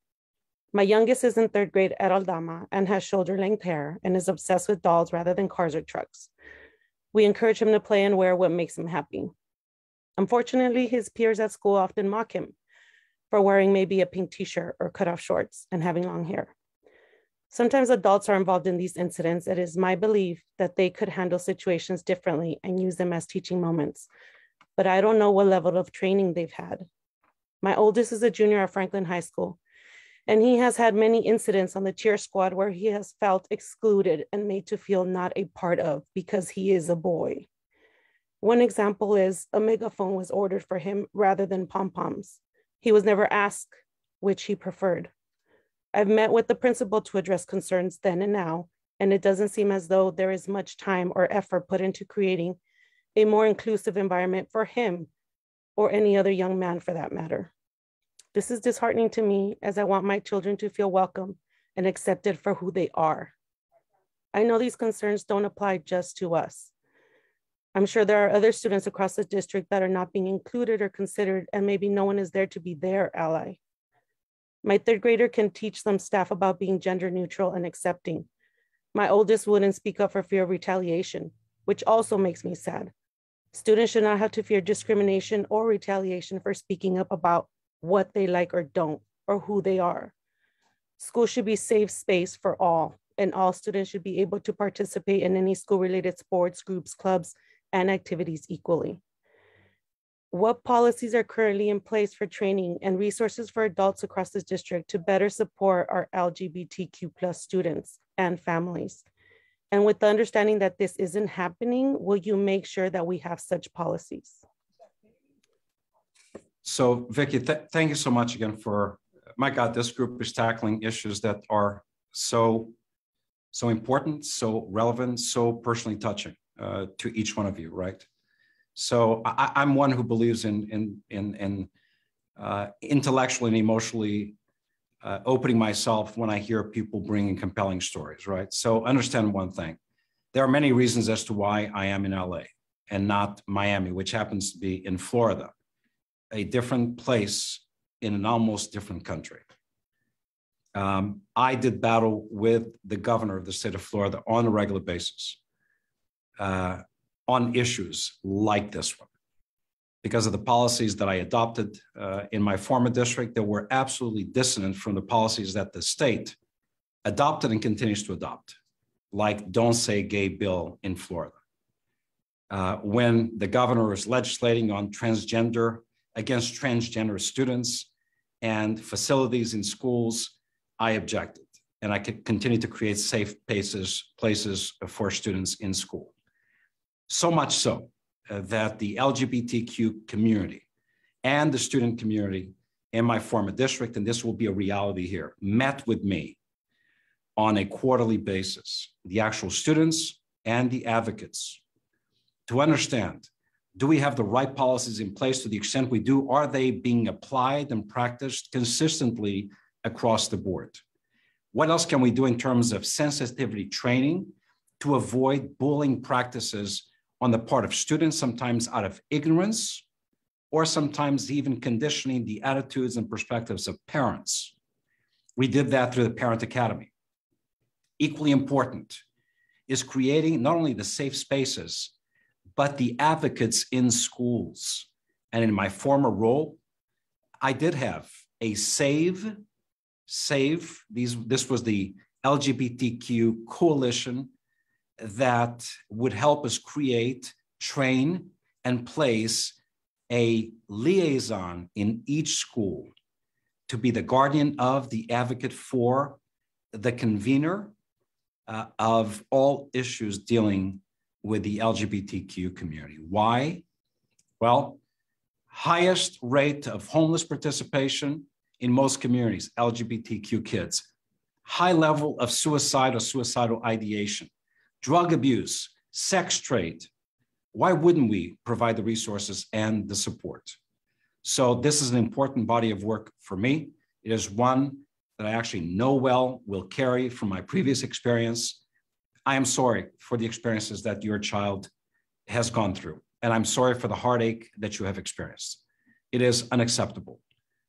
My youngest is in third grade at Aldama and has shoulder length hair and is obsessed with dolls rather than cars or trucks. We encourage him to play and wear what makes him happy. Unfortunately, his peers at school often mock him for wearing maybe a pink t-shirt or cut off shorts and having long hair. Sometimes adults are involved in these incidents. It is my belief that they could handle situations differently and use them as teaching moments. But I don't know what level of training they've had. My oldest is a junior at Franklin High School, and he has had many incidents on the cheer squad where he has felt excluded and made to feel not a part of because he is a boy. One example is a megaphone was ordered for him rather than pom poms. He was never asked which he preferred. I've met with the principal to address concerns then and now, and it doesn't seem as though there is much time or effort put into creating a more inclusive environment for him or any other young man for that matter. This is disheartening to me as I want my children to feel welcome and accepted for who they are. I know these concerns don't apply just to us. I'm sure there are other students across the district that are not being included or considered, and maybe no one is there to be their ally. My third grader can teach some staff about being gender neutral and accepting. My oldest wouldn't speak up for fear of retaliation, which also makes me sad. Students should not have to fear discrimination or retaliation for speaking up about what they like or don't, or who they are. School should be safe space for all, and all students should be able to participate in any school-related sports, groups, clubs, and activities equally what policies are currently in place for training and resources for adults across the district to better support our LGBTQ plus students and families? And with the understanding that this isn't happening, will you make sure that we have such policies?
So Vicky, th thank you so much again for, my God, this group is tackling issues that are so, so important, so relevant, so personally touching uh, to each one of you, right? So I, am one who believes in in in, in uh, intellectually and emotionally uh, opening myself when I hear people bringing compelling stories. Right. So understand one thing: there are many reasons as to why I am in LA and not Miami, which happens to be in Florida, a different place in an almost different country. Um, I did battle with the governor of the state of Florida on a regular basis. Uh, on issues like this one because of the policies that I adopted uh, in my former district that were absolutely dissonant from the policies that the state adopted and continues to adopt, like Don't Say Gay Bill in Florida. Uh, when the governor is legislating on transgender, against transgender students and facilities in schools, I objected. And I could continue to create safe places, places for students in school. So much so uh, that the LGBTQ community and the student community in my former district, and this will be a reality here, met with me on a quarterly basis, the actual students and the advocates, to understand do we have the right policies in place to the extent we do? Are they being applied and practiced consistently across the board? What else can we do in terms of sensitivity training to avoid bullying practices on the part of students, sometimes out of ignorance, or sometimes even conditioning the attitudes and perspectives of parents. We did that through the Parent Academy. Equally important is creating not only the safe spaces, but the advocates in schools. And in my former role, I did have a SAVE, SAVE, these, this was the LGBTQ coalition that would help us create, train, and place a liaison in each school to be the guardian of, the advocate for, the convener uh, of all issues dealing with the LGBTQ community. Why? Well, highest rate of homeless participation in most communities, LGBTQ kids. High level of suicide or suicidal ideation drug abuse, sex trade. Why wouldn't we provide the resources and the support? So this is an important body of work for me. It is one that I actually know well, will carry from my previous experience. I am sorry for the experiences that your child has gone through, and I'm sorry for the heartache that you have experienced. It is unacceptable.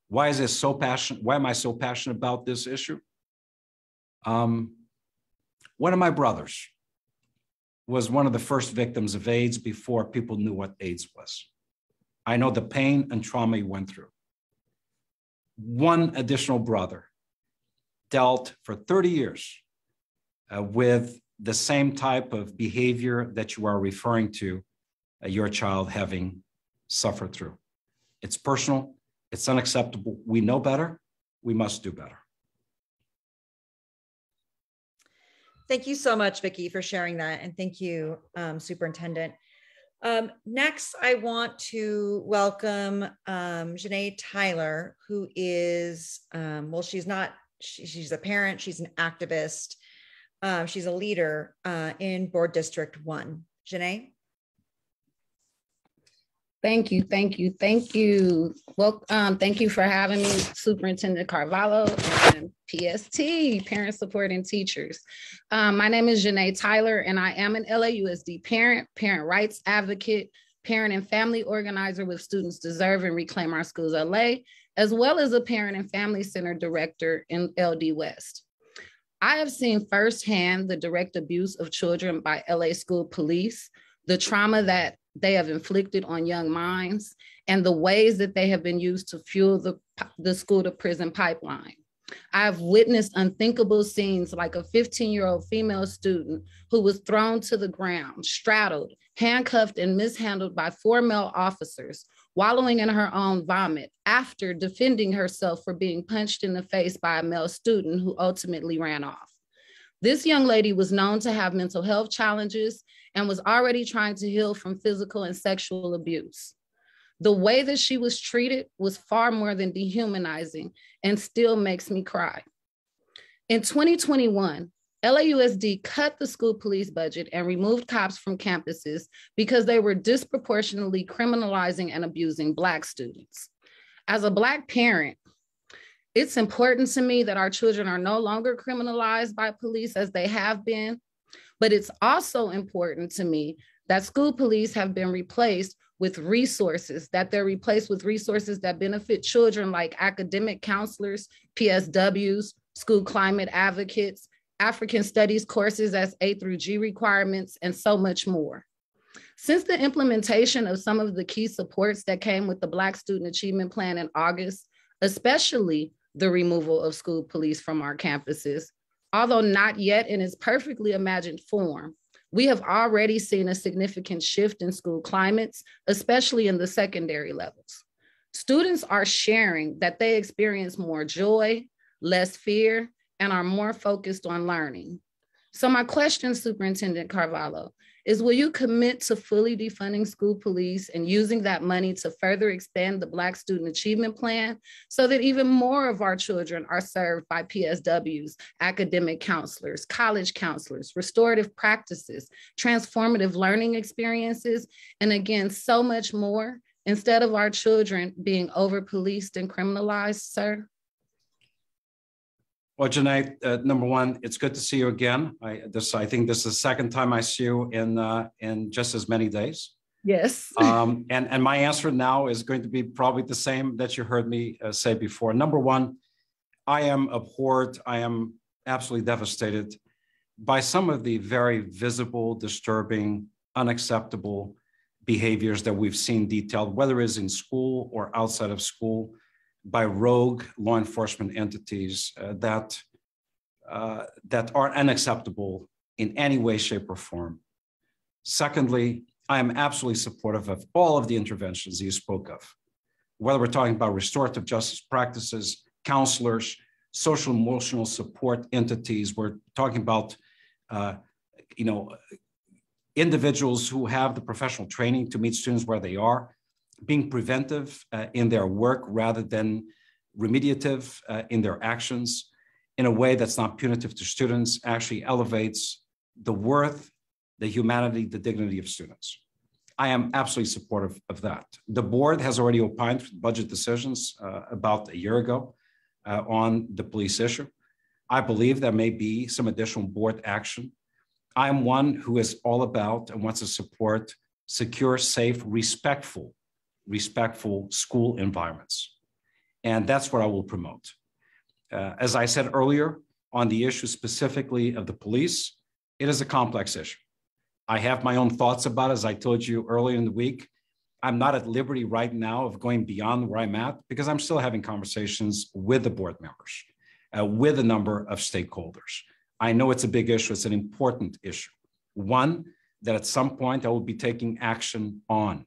Why is this so passionate? Why am I so passionate about this issue? Um, one of my brothers was one of the first victims of AIDS before people knew what AIDS was. I know the pain and trauma he went through. One additional brother dealt for 30 years uh, with the same type of behavior that you are referring to uh, your child having suffered through. It's personal, it's unacceptable. We know better, we must do better.
Thank you so much, Vicki, for sharing that. And thank you, um, Superintendent. Um, next, I want to welcome um, Janae Tyler, who is, um, well, she's not, she, she's a parent, she's an activist, uh, she's a leader uh, in Board District 1. Janae?
Thank you, thank you, thank you. Well, um, thank you for having me, Superintendent Carvalho and PST, Parent Supporting Teachers. Um, my name is Janae Tyler, and I am an LAUSD parent, parent rights advocate, parent and family organizer with Students Deserve and Reclaim Our Schools LA, as well as a parent and family center director in LD West. I have seen firsthand the direct abuse of children by LA school police, the trauma that they have inflicted on young minds, and the ways that they have been used to fuel the, the school to prison pipeline. I've witnessed unthinkable scenes like a 15 year old female student who was thrown to the ground, straddled, handcuffed, and mishandled by four male officers, wallowing in her own vomit after defending herself for being punched in the face by a male student who ultimately ran off. This young lady was known to have mental health challenges and was already trying to heal from physical and sexual abuse. The way that she was treated was far more than dehumanizing and still makes me cry. In 2021, LAUSD cut the school police budget and removed cops from campuses because they were disproportionately criminalizing and abusing Black students. As a Black parent, it's important to me that our children are no longer criminalized by police as they have been, but it's also important to me that school police have been replaced with resources, that they're replaced with resources that benefit children like academic counselors, PSWs, school climate advocates, African studies courses as A through G requirements, and so much more. Since the implementation of some of the key supports that came with the Black Student Achievement Plan in August, especially the removal of school police from our campuses, although not yet in its perfectly imagined form, we have already seen a significant shift in school climates, especially in the secondary levels. Students are sharing that they experience more joy, less fear, and are more focused on learning. So my question, Superintendent Carvalho, is will you commit to fully defunding school police and using that money to further expand the Black Student Achievement Plan so that even more of our children are served by PSWs, academic counselors, college counselors, restorative practices, transformative learning experiences, and again, so much more instead of our children being over policed and criminalized, sir?
Well, Janae, uh, number one, it's good to see you again. I this I think this is the second time I see you in uh, in just as many days.
Yes.
um, and and my answer now is going to be probably the same that you heard me uh, say before. Number one, I am abhorred. I am absolutely devastated by some of the very visible, disturbing, unacceptable behaviors that we've seen detailed, whether it's in school or outside of school by rogue law enforcement entities uh, that, uh, that are unacceptable in any way, shape, or form. Secondly, I am absolutely supportive of all of the interventions you spoke of, whether we're talking about restorative justice practices, counselors, social emotional support entities. We're talking about, uh, you know, individuals who have the professional training to meet students where they are, being preventive uh, in their work rather than remediative uh, in their actions in a way that's not punitive to students actually elevates the worth, the humanity, the dignity of students. I am absolutely supportive of that. The board has already opined budget decisions uh, about a year ago uh, on the police issue. I believe there may be some additional board action I'm one who is all about and wants to support secure, safe, respectful, respectful school environments. And that's what I will promote. Uh, as I said earlier, on the issue specifically of the police, it is a complex issue. I have my own thoughts about it, as I told you earlier in the week. I'm not at liberty right now of going beyond where I'm at because I'm still having conversations with the board members, uh, with a number of stakeholders. I know it's a big issue, it's an important issue. One that at some point I will be taking action on.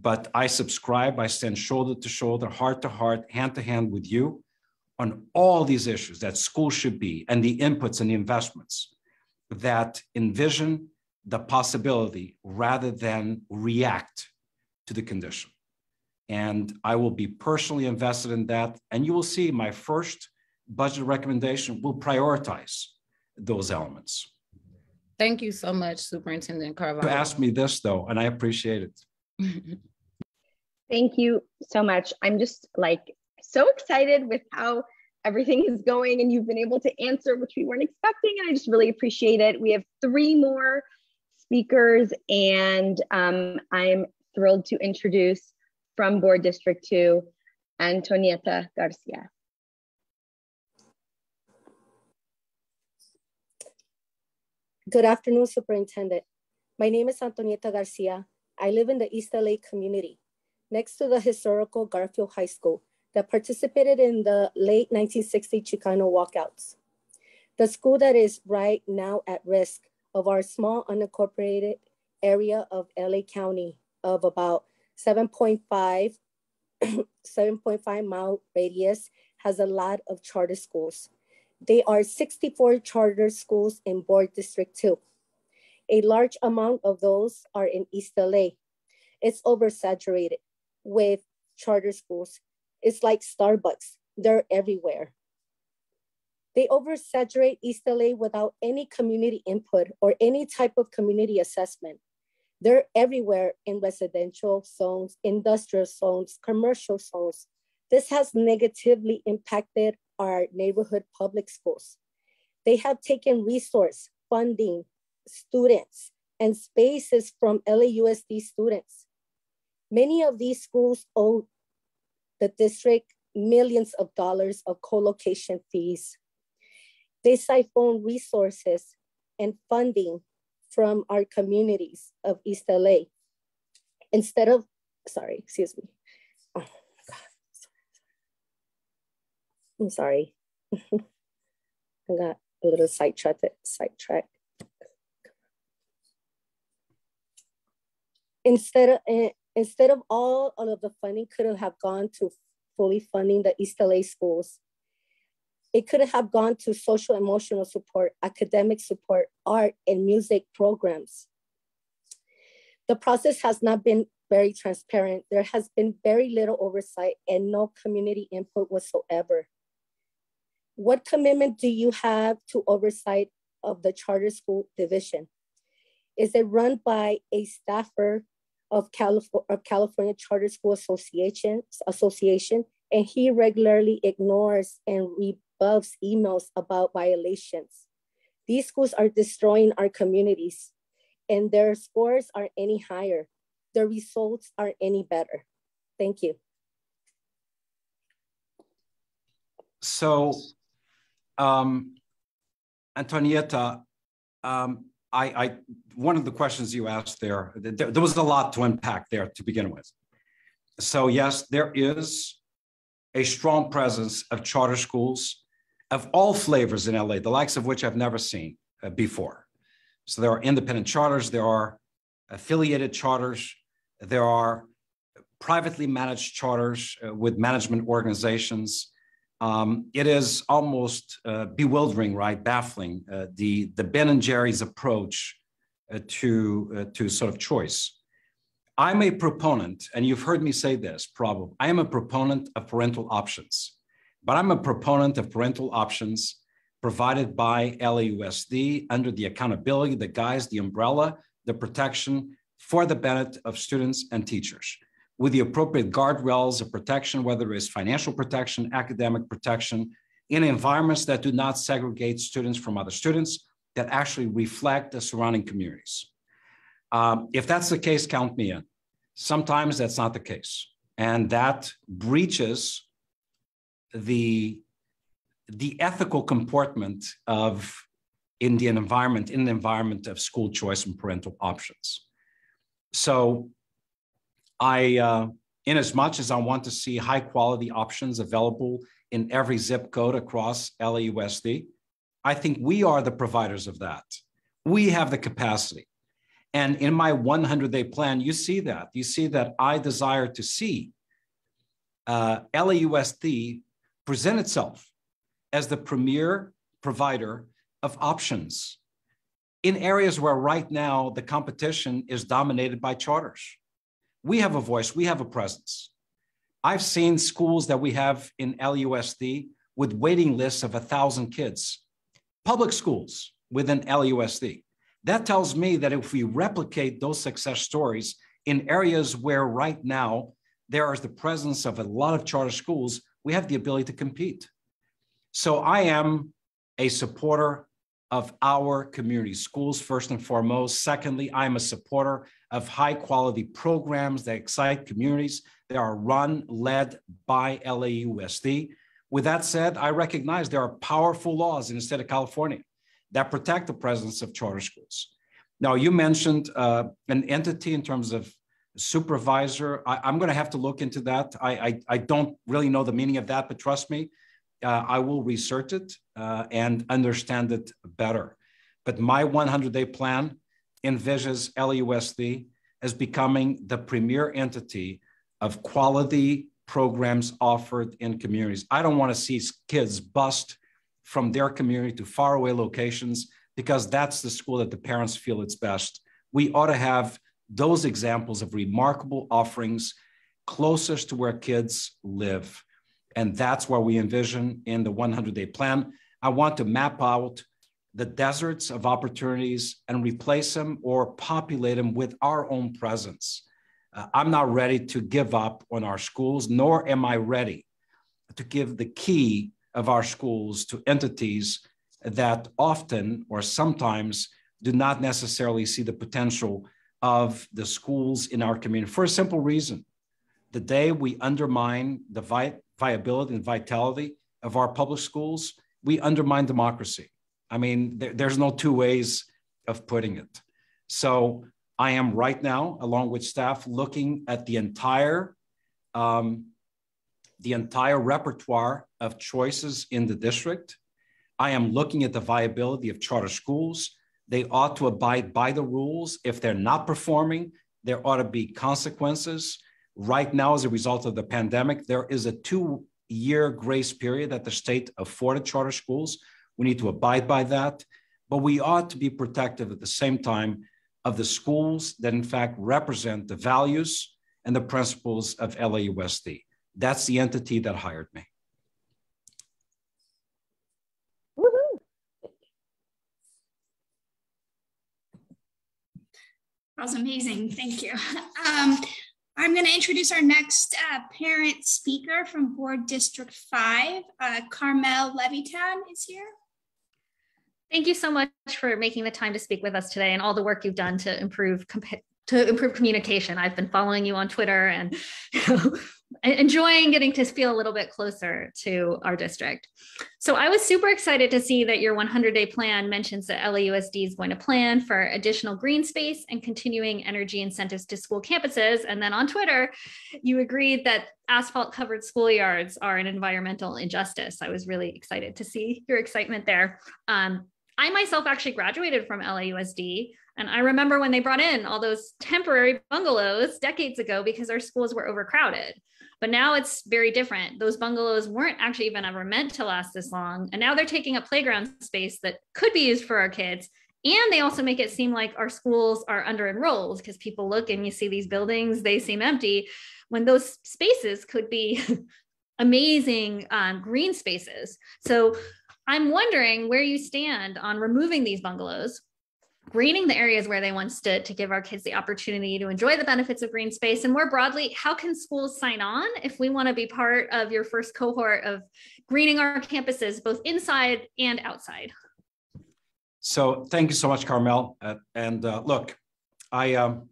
But I subscribe, I stand shoulder to shoulder, heart to heart, hand to hand with you on all these issues that schools should be and the inputs and the investments that envision the possibility rather than react to the condition. And I will be personally invested in that. And you will see my first budget recommendation will prioritize those elements.
Thank you so much, Superintendent Carvalho.
You asked me this though, and I appreciate
it. Thank you so much. I'm just like so excited with how everything is going and you've been able to answer, which we weren't expecting. And I just really appreciate it. We have three more speakers and um, I'm thrilled to introduce from Board District 2, Antonieta Garcia.
Good afternoon, Superintendent. My name is Antonieta Garcia. I live in the East LA community, next to the historical Garfield High School that participated in the late 1960 Chicano walkouts. The school that is right now at risk of our small unincorporated area of LA County of about 7.5 7.5 mile radius has a lot of charter schools. They are 64 charter schools in Board District 2. A large amount of those are in East LA. It's oversaturated with charter schools. It's like Starbucks, they're everywhere. They oversaturate East LA without any community input or any type of community assessment. They're everywhere in residential zones, industrial zones, commercial zones. This has negatively impacted our neighborhood public schools. They have taken resource, funding, students, and spaces from LAUSD students. Many of these schools owe the district millions of dollars of co-location fees. They siphon resources and funding from our communities of East LA. Instead of, sorry, excuse me. Oh, I'm sorry. I got a little sidetracked. sidetracked. Instead of, uh, instead of all, all of the funding could have gone to fully funding the East LA schools, it could have gone to social emotional support, academic support, art, and music programs. The process has not been very transparent. There has been very little oversight and no community input whatsoever. What commitment do you have to oversight of the charter school division? Is it run by a staffer of, California, of California Charter School Association, Association, and he regularly ignores and rebuffs emails about violations. These schools are destroying our communities, and their scores are any higher. The results are any better. Thank you.
So um, Antonieta, um, I, I, one of the questions you asked there, there, there was a lot to unpack there to begin with. So yes, there is a strong presence of charter schools of all flavors in LA, the likes of which I've never seen uh, before. So there are independent charters, there are affiliated charters, there are privately managed charters uh, with management organizations, um, it is almost uh, bewildering, right? Baffling uh, the the Ben and Jerry's approach uh, to uh, to sort of choice. I'm a proponent, and you've heard me say this probably. I am a proponent of parental options, but I'm a proponent of parental options provided by LAUSD under the accountability, the guise, the umbrella, the protection for the benefit of students and teachers with the appropriate guardrails of protection, whether it's financial protection, academic protection, in environments that do not segregate students from other students, that actually reflect the surrounding communities. Um, if that's the case, count me in. Sometimes that's not the case. And that breaches the, the ethical comportment of Indian environment, in the environment of school choice and parental options. So I, uh, in as much as I want to see high quality options available in every zip code across LAUSD, I think we are the providers of that. We have the capacity. And in my 100 day plan, you see that. You see that I desire to see uh, LAUSD present itself as the premier provider of options in areas where right now the competition is dominated by charters. We have a voice, we have a presence. I've seen schools that we have in LUSD with waiting lists of a thousand kids, public schools within LUSD. That tells me that if we replicate those success stories in areas where right now there is the presence of a lot of charter schools, we have the ability to compete. So I am a supporter of our community schools, first and foremost. Secondly, I'm a supporter of high quality programs that excite communities that are run, led by LAUSD. With that said, I recognize there are powerful laws in the state of California that protect the presence of charter schools. Now, you mentioned uh, an entity in terms of supervisor. I, am going to have to look into that. I, I, I, don't really know the meaning of that, but trust me, uh, I will research it uh, and understand it better. But my 100 day plan envisions LUSD as becoming the premier entity of quality programs offered in communities. I don't want to see kids bust from their community to faraway locations because that's the school that the parents feel it's best. We ought to have those examples of remarkable offerings closest to where kids live. And that's where we envision in the 100 day plan. I want to map out the deserts of opportunities and replace them or populate them with our own presence. Uh, I'm not ready to give up on our schools, nor am I ready to give the key of our schools to entities that often or sometimes do not necessarily see the potential of the schools in our community for a simple reason. The day we undermine the vi- viability and vitality of our public schools, we undermine democracy. I mean, there, there's no two ways of putting it. So I am right now, along with staff, looking at the entire um, the entire repertoire of choices in the district. I am looking at the viability of charter schools. They ought to abide by the rules. If they're not performing, there ought to be consequences. Right now, as a result of the pandemic, there is a two year grace period that the state afforded charter schools. We need to abide by that. But we ought to be protective at the same time of the schools that, in fact, represent the values and the principles of LAUSD. That's the entity that hired me.
That was amazing. Thank you. Um, I'm going to introduce our next uh, parent speaker from Board District 5. Uh, Carmel Levitan is here.
Thank you so much for making the time to speak with us today and all the work you've done to improve to improve communication. I've been following you on Twitter and enjoying getting to feel a little bit closer to our district. So I was super excited to see that your 100 day plan mentions that LAUSD is going to plan for additional green space and continuing energy incentives to school campuses. And then on Twitter, you agreed that asphalt covered schoolyards are an environmental injustice. I was really excited to see your excitement there. Um, I myself actually graduated from LAUSD and I remember when they brought in all those temporary bungalows decades ago because our schools were overcrowded. But now it's very different. Those bungalows weren't actually even ever meant to last this long. And now they're taking up playground space that could be used for our kids. And they also make it seem like our schools are under enrolled because people look and you see these buildings, they seem empty when those spaces could be amazing um, green spaces. So I'm wondering where you stand on removing these bungalows greening the areas where they once stood to give our kids the opportunity to enjoy the benefits of green space and more broadly how can schools sign on if we want to be part of your first cohort of greening our campuses both inside and outside
So thank you so much, Carmel. Uh, and uh, look, I, um,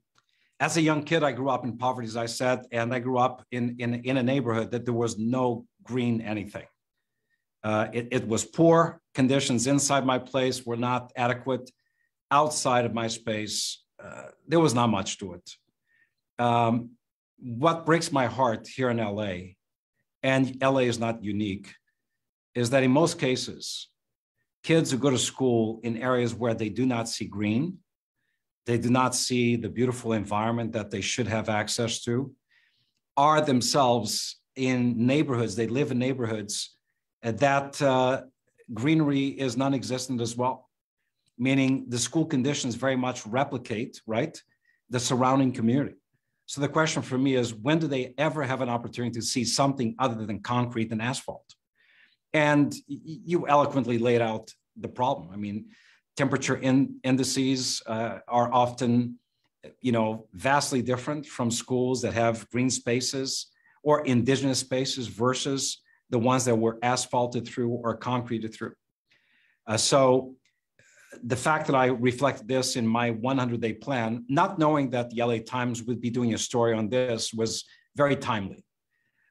as a young kid, I grew up in poverty, as I said, and I grew up in, in, in a neighborhood that there was no green anything. Uh, it, it was poor conditions inside my place were not adequate. Outside of my space, uh, there was not much to it. Um, what breaks my heart here in LA, and LA is not unique, is that in most cases, kids who go to school in areas where they do not see green, they do not see the beautiful environment that they should have access to, are themselves in neighborhoods, they live in neighborhoods that uh, greenery is non existent as well, meaning the school conditions very much replicate, right, the surrounding community. So the question for me is when do they ever have an opportunity to see something other than concrete and asphalt? And you eloquently laid out the problem. I mean, temperature in, indices uh, are often, you know, vastly different from schools that have green spaces or indigenous spaces versus the ones that were asphalted through or concreted through. Uh, so the fact that I reflect this in my 100 day plan, not knowing that the LA Times would be doing a story on this was very timely.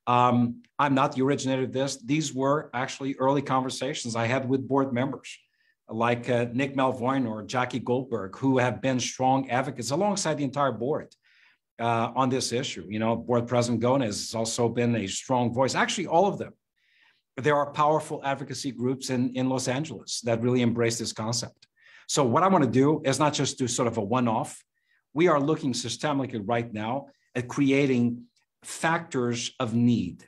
Um, I'm not the originator of this. These were actually early conversations I had with board members like uh, Nick Melvoin or Jackie Goldberg, who have been strong advocates alongside the entire board uh, on this issue. You know, Board President Gonez has also been a strong voice, actually, all of them. There are powerful advocacy groups in, in Los Angeles that really embrace this concept. So, what I want to do is not just do sort of a one off. We are looking systemically right now at creating factors of need.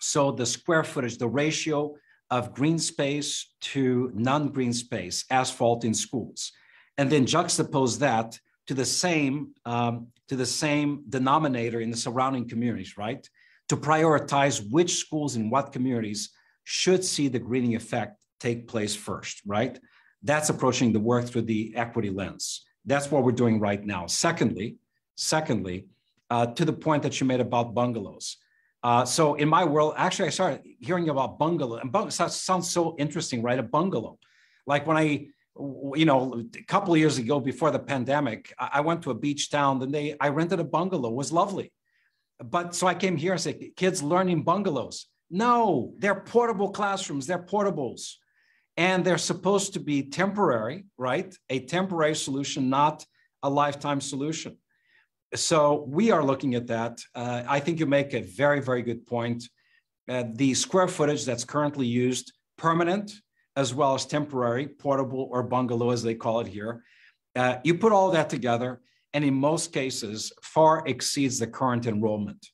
So the square footage, the ratio of green space to non-green space, asphalt in schools, and then juxtapose that to the same um, to the same denominator in the surrounding communities, right? To prioritize which schools in what communities should see the greening effect take place first, right? That's approaching the work through the equity lens. That's what we're doing right now. Secondly, secondly, uh, to the point that you made about bungalows. Uh, so in my world, actually, I started hearing about bungalow, and sounds so interesting, right? A bungalow, like when I, you know, a couple years ago before the pandemic, I went to a beach town, and they I rented a bungalow. It was lovely, but so I came here and said, kids learning bungalows. No, they're portable classrooms. They're portables, and they're supposed to be temporary, right? A temporary solution, not a lifetime solution so we are looking at that. Uh, I think you make a very, very good point. Uh, the square footage that's currently used, permanent as well as temporary, portable or bungalow as they call it here, uh, you put all that together, and in most cases, far exceeds the current enrollment.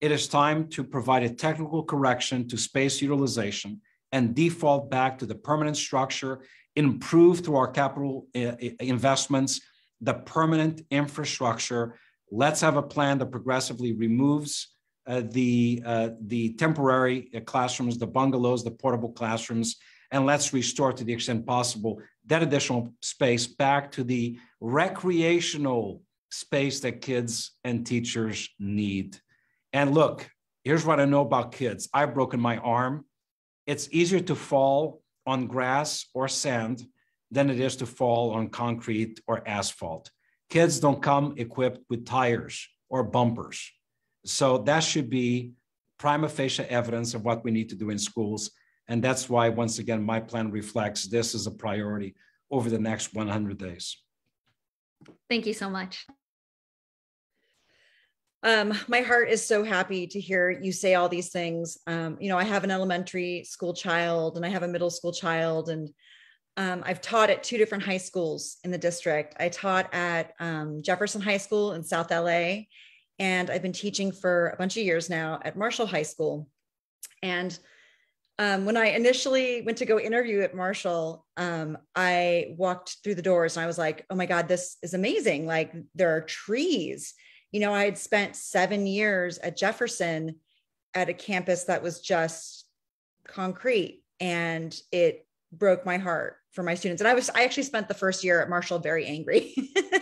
It is time to provide a technical correction to space utilization and default back to the permanent structure, improve through our capital uh, investments, the permanent infrastructure Let's have a plan that progressively removes uh, the, uh, the temporary uh, classrooms, the bungalows, the portable classrooms, and let's restore to the extent possible that additional space back to the recreational space that kids and teachers need. And look, here's what I know about kids I've broken my arm. It's easier to fall on grass or sand than it is to fall on concrete or asphalt. Kids don't come equipped with tires or bumpers. So that should be prima facie evidence of what we need to do in schools. And that's why, once again, my plan reflects this as a priority over the next 100 days.
Thank you so much.
Um, my heart is so happy to hear you say all these things. Um, you know, I have an elementary school child and I have a middle school child, and um, I've taught at two different high schools in the district. I taught at um, Jefferson High School in South LA, and I've been teaching for a bunch of years now at Marshall High School. And um, when I initially went to go interview at Marshall, um, I walked through the doors and I was like, oh my God, this is amazing. Like there are trees. You know, I had spent seven years at Jefferson at a campus that was just concrete and it broke my heart for my students. And I was, I actually spent the first year at Marshall very angry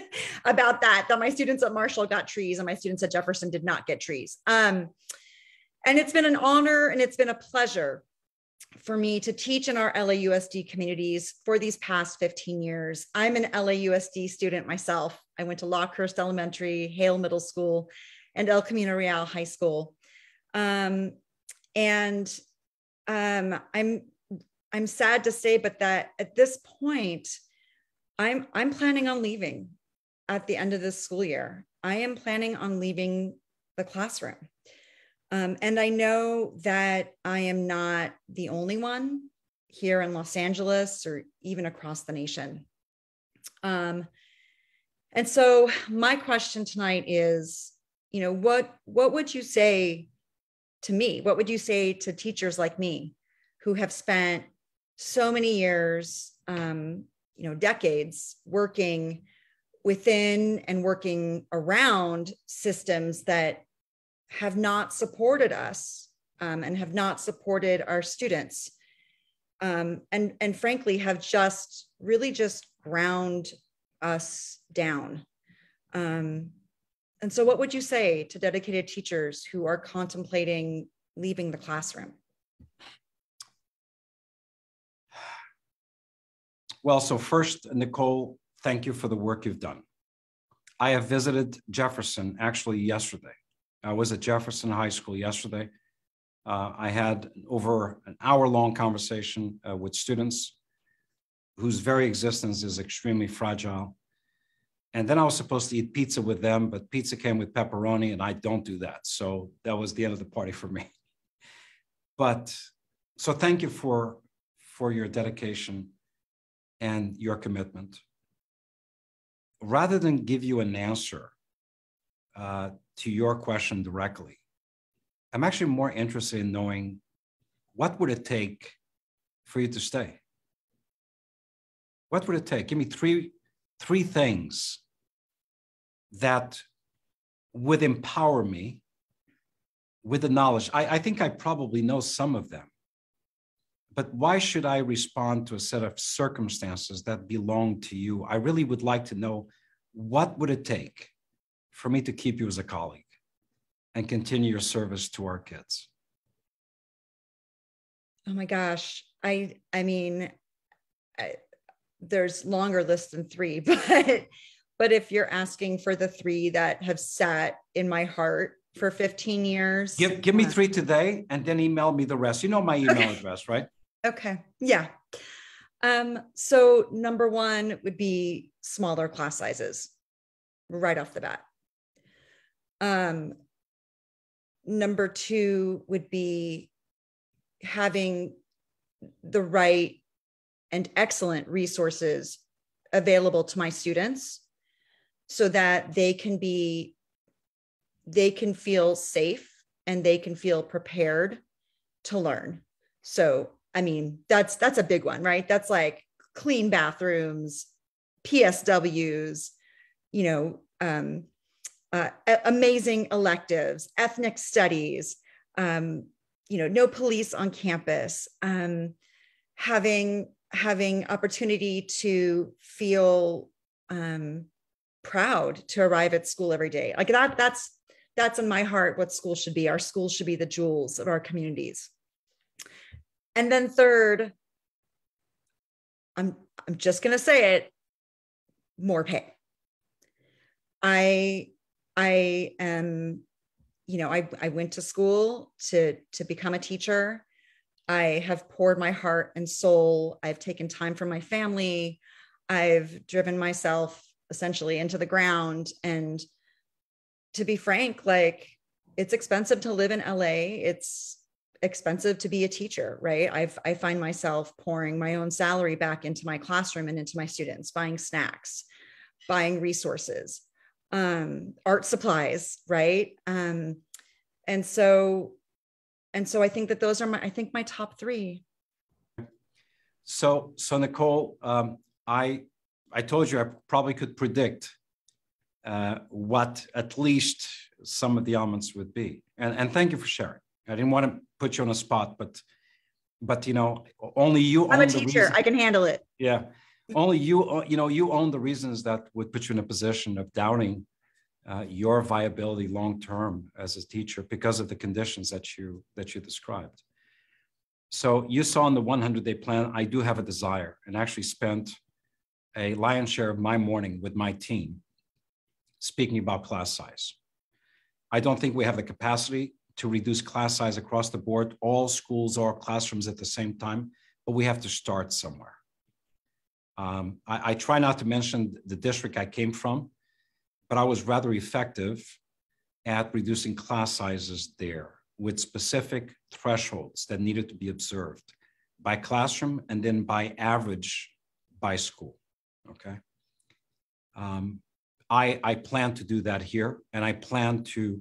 about that, that my students at Marshall got trees and my students at Jefferson did not get trees. Um, and it's been an honor and it's been a pleasure for me to teach in our LAUSD communities for these past 15 years. I'm an LAUSD student myself. I went to Lockhurst Elementary, Hale Middle School, and El Camino Real High School. Um, and um, I'm I'm sad to say, but that at this point, I'm I'm planning on leaving at the end of this school year. I am planning on leaving the classroom. Um, and I know that I am not the only one here in Los Angeles or even across the nation. Um, and so my question tonight is, you know, what what would you say to me? What would you say to teachers like me who have spent so many years, um, you know, decades working within and working around systems that have not supported us um, and have not supported our students. Um, and and frankly have just really just ground us down. Um, and so what would you say to dedicated teachers who are contemplating leaving the classroom?
Well so first nicole thank you for the work you've done. I have visited jefferson actually yesterday I was at Jefferson High School yesterday. Uh, I had over an hour long conversation uh, with students whose very existence is extremely fragile. And then I was supposed to eat pizza with them, but pizza came with pepperoni, and I don't do that. So that was the end of the party for me. But so thank you for, for your dedication and your commitment. Rather than give you an answer uh, to your question directly. I'm actually more interested in knowing what would it take for you to stay? What would it take? Give me three, three things that would empower me with the knowledge. I, I think I probably know some of them. But why should I respond to a set of circumstances that belong to you? I really would like to know what would it take for me to keep you as a colleague and continue your service to our kids?
Oh my gosh. I I mean I, there's longer list than 3, but but if you're asking for the 3 that have sat in my heart for 15 years.
Give give me 3 today and then email me the rest. You know my email okay. address, right?
Okay. Yeah. Um so number 1 would be smaller class sizes right off the bat. Um, number two would be having the right and excellent resources available to my students so that they can be they can feel safe and they can feel prepared to learn. So i mean that's that's a big one right? That's like clean bathrooms PSWs you know um, uh, amazing electives, ethnic studies, um, you know, no police on campus, um, having having opportunity to feel um, proud to arrive at school every day. Like that, that's that's in my heart what school should be. Our schools should be the jewels of our communities. And then third, I'm I'm just gonna say it, more pay. I I am, you know, I, I went to school to, to become a teacher. I have poured my heart and soul. I've taken time from my family. I've driven myself essentially into the ground. And to be frank, like it's expensive to live in LA. It's expensive to be a teacher, right? I've, I find myself pouring my own salary back into my classroom and into my students, buying snacks, buying resources um, art supplies, right? Um, and so, and so I think that those are my, I think my top three.
So, so Nicole, um, I, I told you I probably could predict uh, what at least some of the elements would be, and and thank you for sharing. I didn't want to put you on a spot, but but you know, only you.
I'm a teacher. I can handle it.
Yeah, only you uh, you know you own the reasons that would put you in a position of doubting uh, your viability long term as a teacher because of the conditions that you that you described So you saw in the 100 day plan, I do have a desire and actually spent a lion's share of my morning with my team speaking about class size. I don't think we have the capacity to reduce class size across the board, all schools or classrooms at the same time, but we have to start somewhere. Um, I, I, try not to mention the district I came from, but I was rather effective at reducing class sizes there with specific thresholds that needed to be observed by classroom and then by average by school. Okay. Um, I, I plan to do that here, and I plan to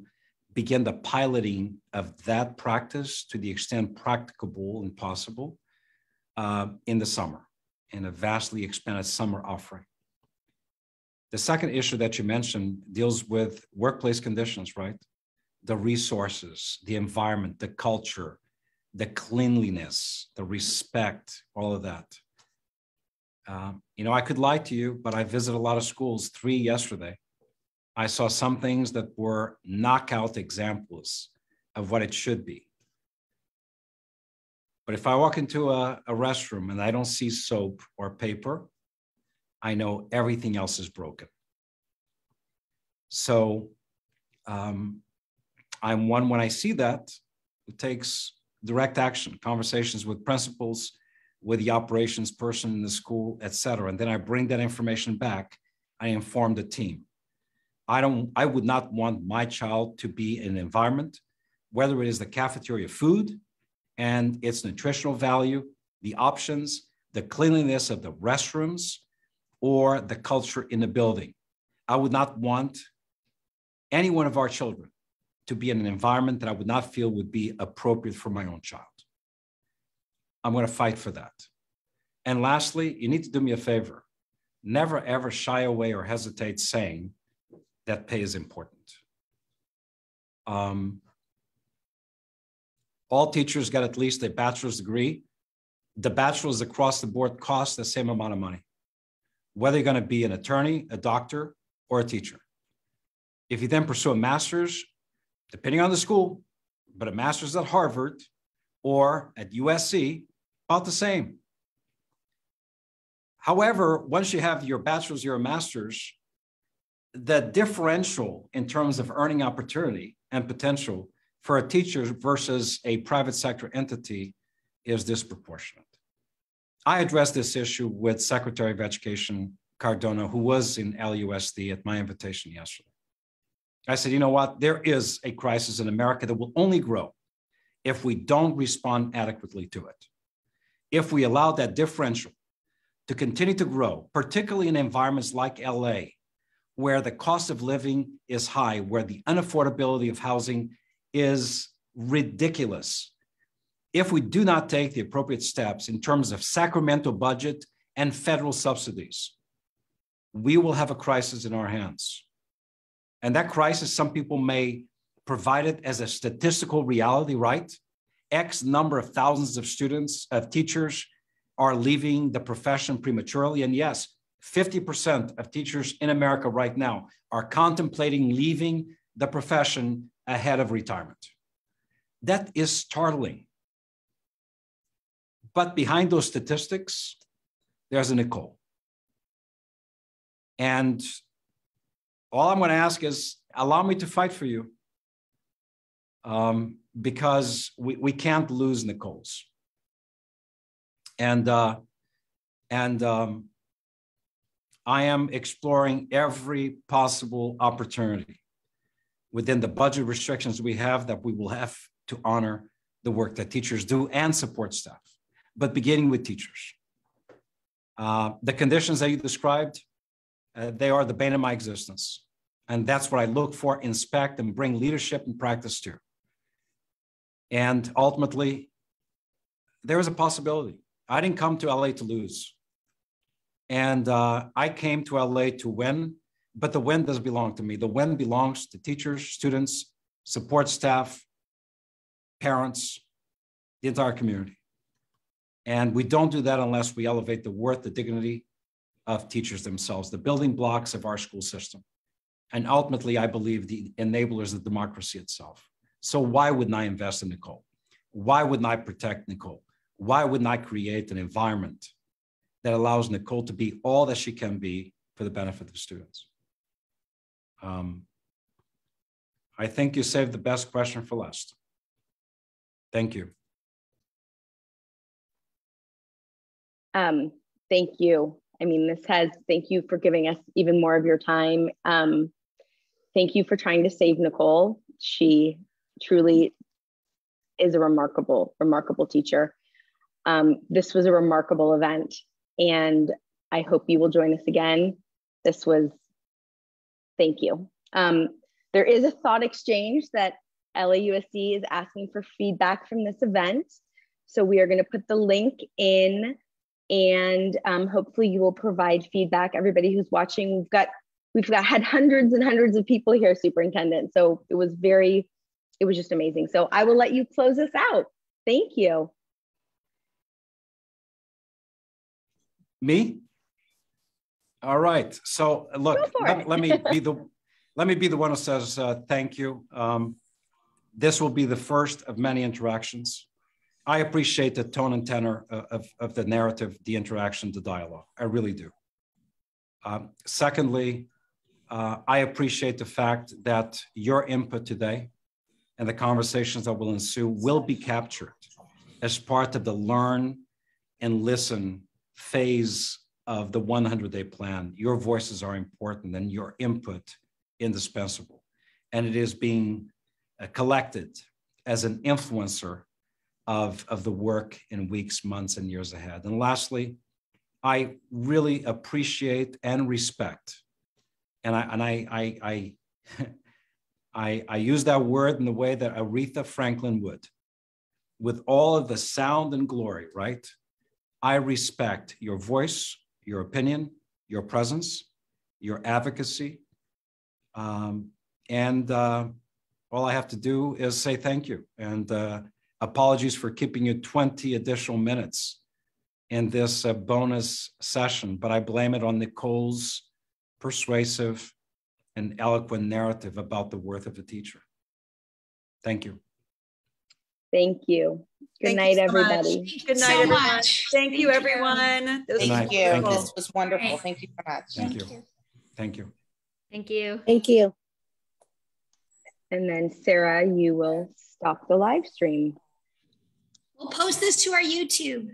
begin the piloting of that practice to the extent practicable and possible uh, in the summer in a vastly expanded summer offering. The second issue that you mentioned deals with workplace conditions, right? The resources, the environment, the culture, the cleanliness, the respect, all of that. Uh, you know, I could lie to you, but I visited a lot of schools, three yesterday. I saw some things that were knockout examples of what it should be. But if I walk into a, a restroom and I don't see soap or paper, I know everything else is broken. So um, I'm one when I see that, it takes direct action, conversations with principals, with the operations person in the school, et cetera. And then I bring that information back. I inform the team. I don't, I would not want my child to be in an environment, whether it is the cafeteria food and its nutritional value, the options, the cleanliness of the restrooms, or the culture in the building. I would not want any one of our children to be in an environment that I would not feel would be appropriate for my own child. I'm going to fight for that. And lastly, you need to do me a favor. Never ever shy away or hesitate saying that pay is important. Um, all teachers get at least a bachelor's degree. The bachelor's across the board cost the same amount of money, whether you're going to be an attorney, a doctor, or a teacher. If you then pursue a master's, depending on the school, but a master's at Harvard or at USC, about the same. However, once you have your bachelor's, your master's, the differential in terms of earning opportunity and potential for a teacher versus a private sector entity is disproportionate. I addressed this issue with Secretary of Education Cardona, who was in LUSD at my invitation yesterday. I said, you know what? There is a crisis in America that will only grow if we don't respond adequately to it. If we allow that differential to continue to grow, particularly in environments like LA, where the cost of living is high, where the unaffordability of housing is ridiculous. If we do not take the appropriate steps in terms of Sacramento budget and federal subsidies, we will have a crisis in our hands. And that crisis, some people may provide it as a statistical reality, right? X number of thousands of students, of teachers are leaving the profession prematurely. And yes, 50% of teachers in America right now are contemplating leaving the profession ahead of retirement. That is startling. But behind those statistics, there's a Nicole. And all I'm going to ask is allow me to fight for you um, because we, we can't lose Nicole's. And, uh, and um, I am exploring every possible opportunity within the budget restrictions we have that we will have to honor the work that teachers do and support staff, but beginning with teachers. Uh, the conditions that you described, uh, they are the bane of my existence. And that's what I look for, inspect, and bring leadership and practice to. And ultimately, there is a possibility. I didn't come to LA to lose. And uh, I came to LA to win, but the win doesn't belong to me. The win belongs to teachers, students, support staff, parents, the entire community. And we don't do that unless we elevate the worth, the dignity of teachers themselves, the building blocks of our school system. And ultimately, I believe the enablers of democracy itself. So why wouldn't I invest in Nicole? Why wouldn't I protect Nicole? why wouldn't I create an environment that allows Nicole to be all that she can be for the benefit of students? Um, I think you saved the best question for last. Thank you.
Um, thank you. I mean, this has, thank you for giving us even more of your time. Um, thank you for trying to save Nicole. She truly is a remarkable, remarkable teacher. Um, this was a remarkable event, and I hope you will join us again. This was, thank you. Um, there is a thought exchange that LAUSD is asking for feedback from this event. So we are going to put the link in and um, hopefully you will provide feedback. Everybody who's watching, we've got we've got had hundreds and hundreds of people here, superintendent. So it was very, it was just amazing. So I will let you close us out. Thank you.
Me? All right. So look, let, let, me be the let me be the one who says uh, thank you. Um, this will be the first of many interactions. I appreciate the tone and tenor of, of the narrative, the interaction, the dialogue. I really do. Um, secondly, uh, I appreciate the fact that your input today and the conversations that will ensue will be captured as part of the learn and listen phase of the 100 day plan. Your voices are important and your input indispensable. And it is being uh, collected as an influencer of, of the work in weeks, months, and years ahead. And lastly, I really appreciate and respect, and I and I I I, I, I use that word in the way that Aretha Franklin would, with all of the sound and glory, right? I respect your voice, your opinion, your presence, your advocacy, um, and uh, all I have to do is say thank you and. Uh, Apologies for keeping you 20 additional minutes in this uh, bonus session, but I blame it on Nicole's persuasive and eloquent narrative about the worth of a teacher. Thank you.
Thank you. Good Thank night, you so everybody.
Much. Good night, so everyone. Much. Thank, Thank you, everyone.
Thank you. Thank you. This was wonderful. Thank you so much.
Thank, Thank you. you. Thank you.
Thank you.
Thank you.
And then Sarah, you will stop the live stream.
We'll post this to our YouTube.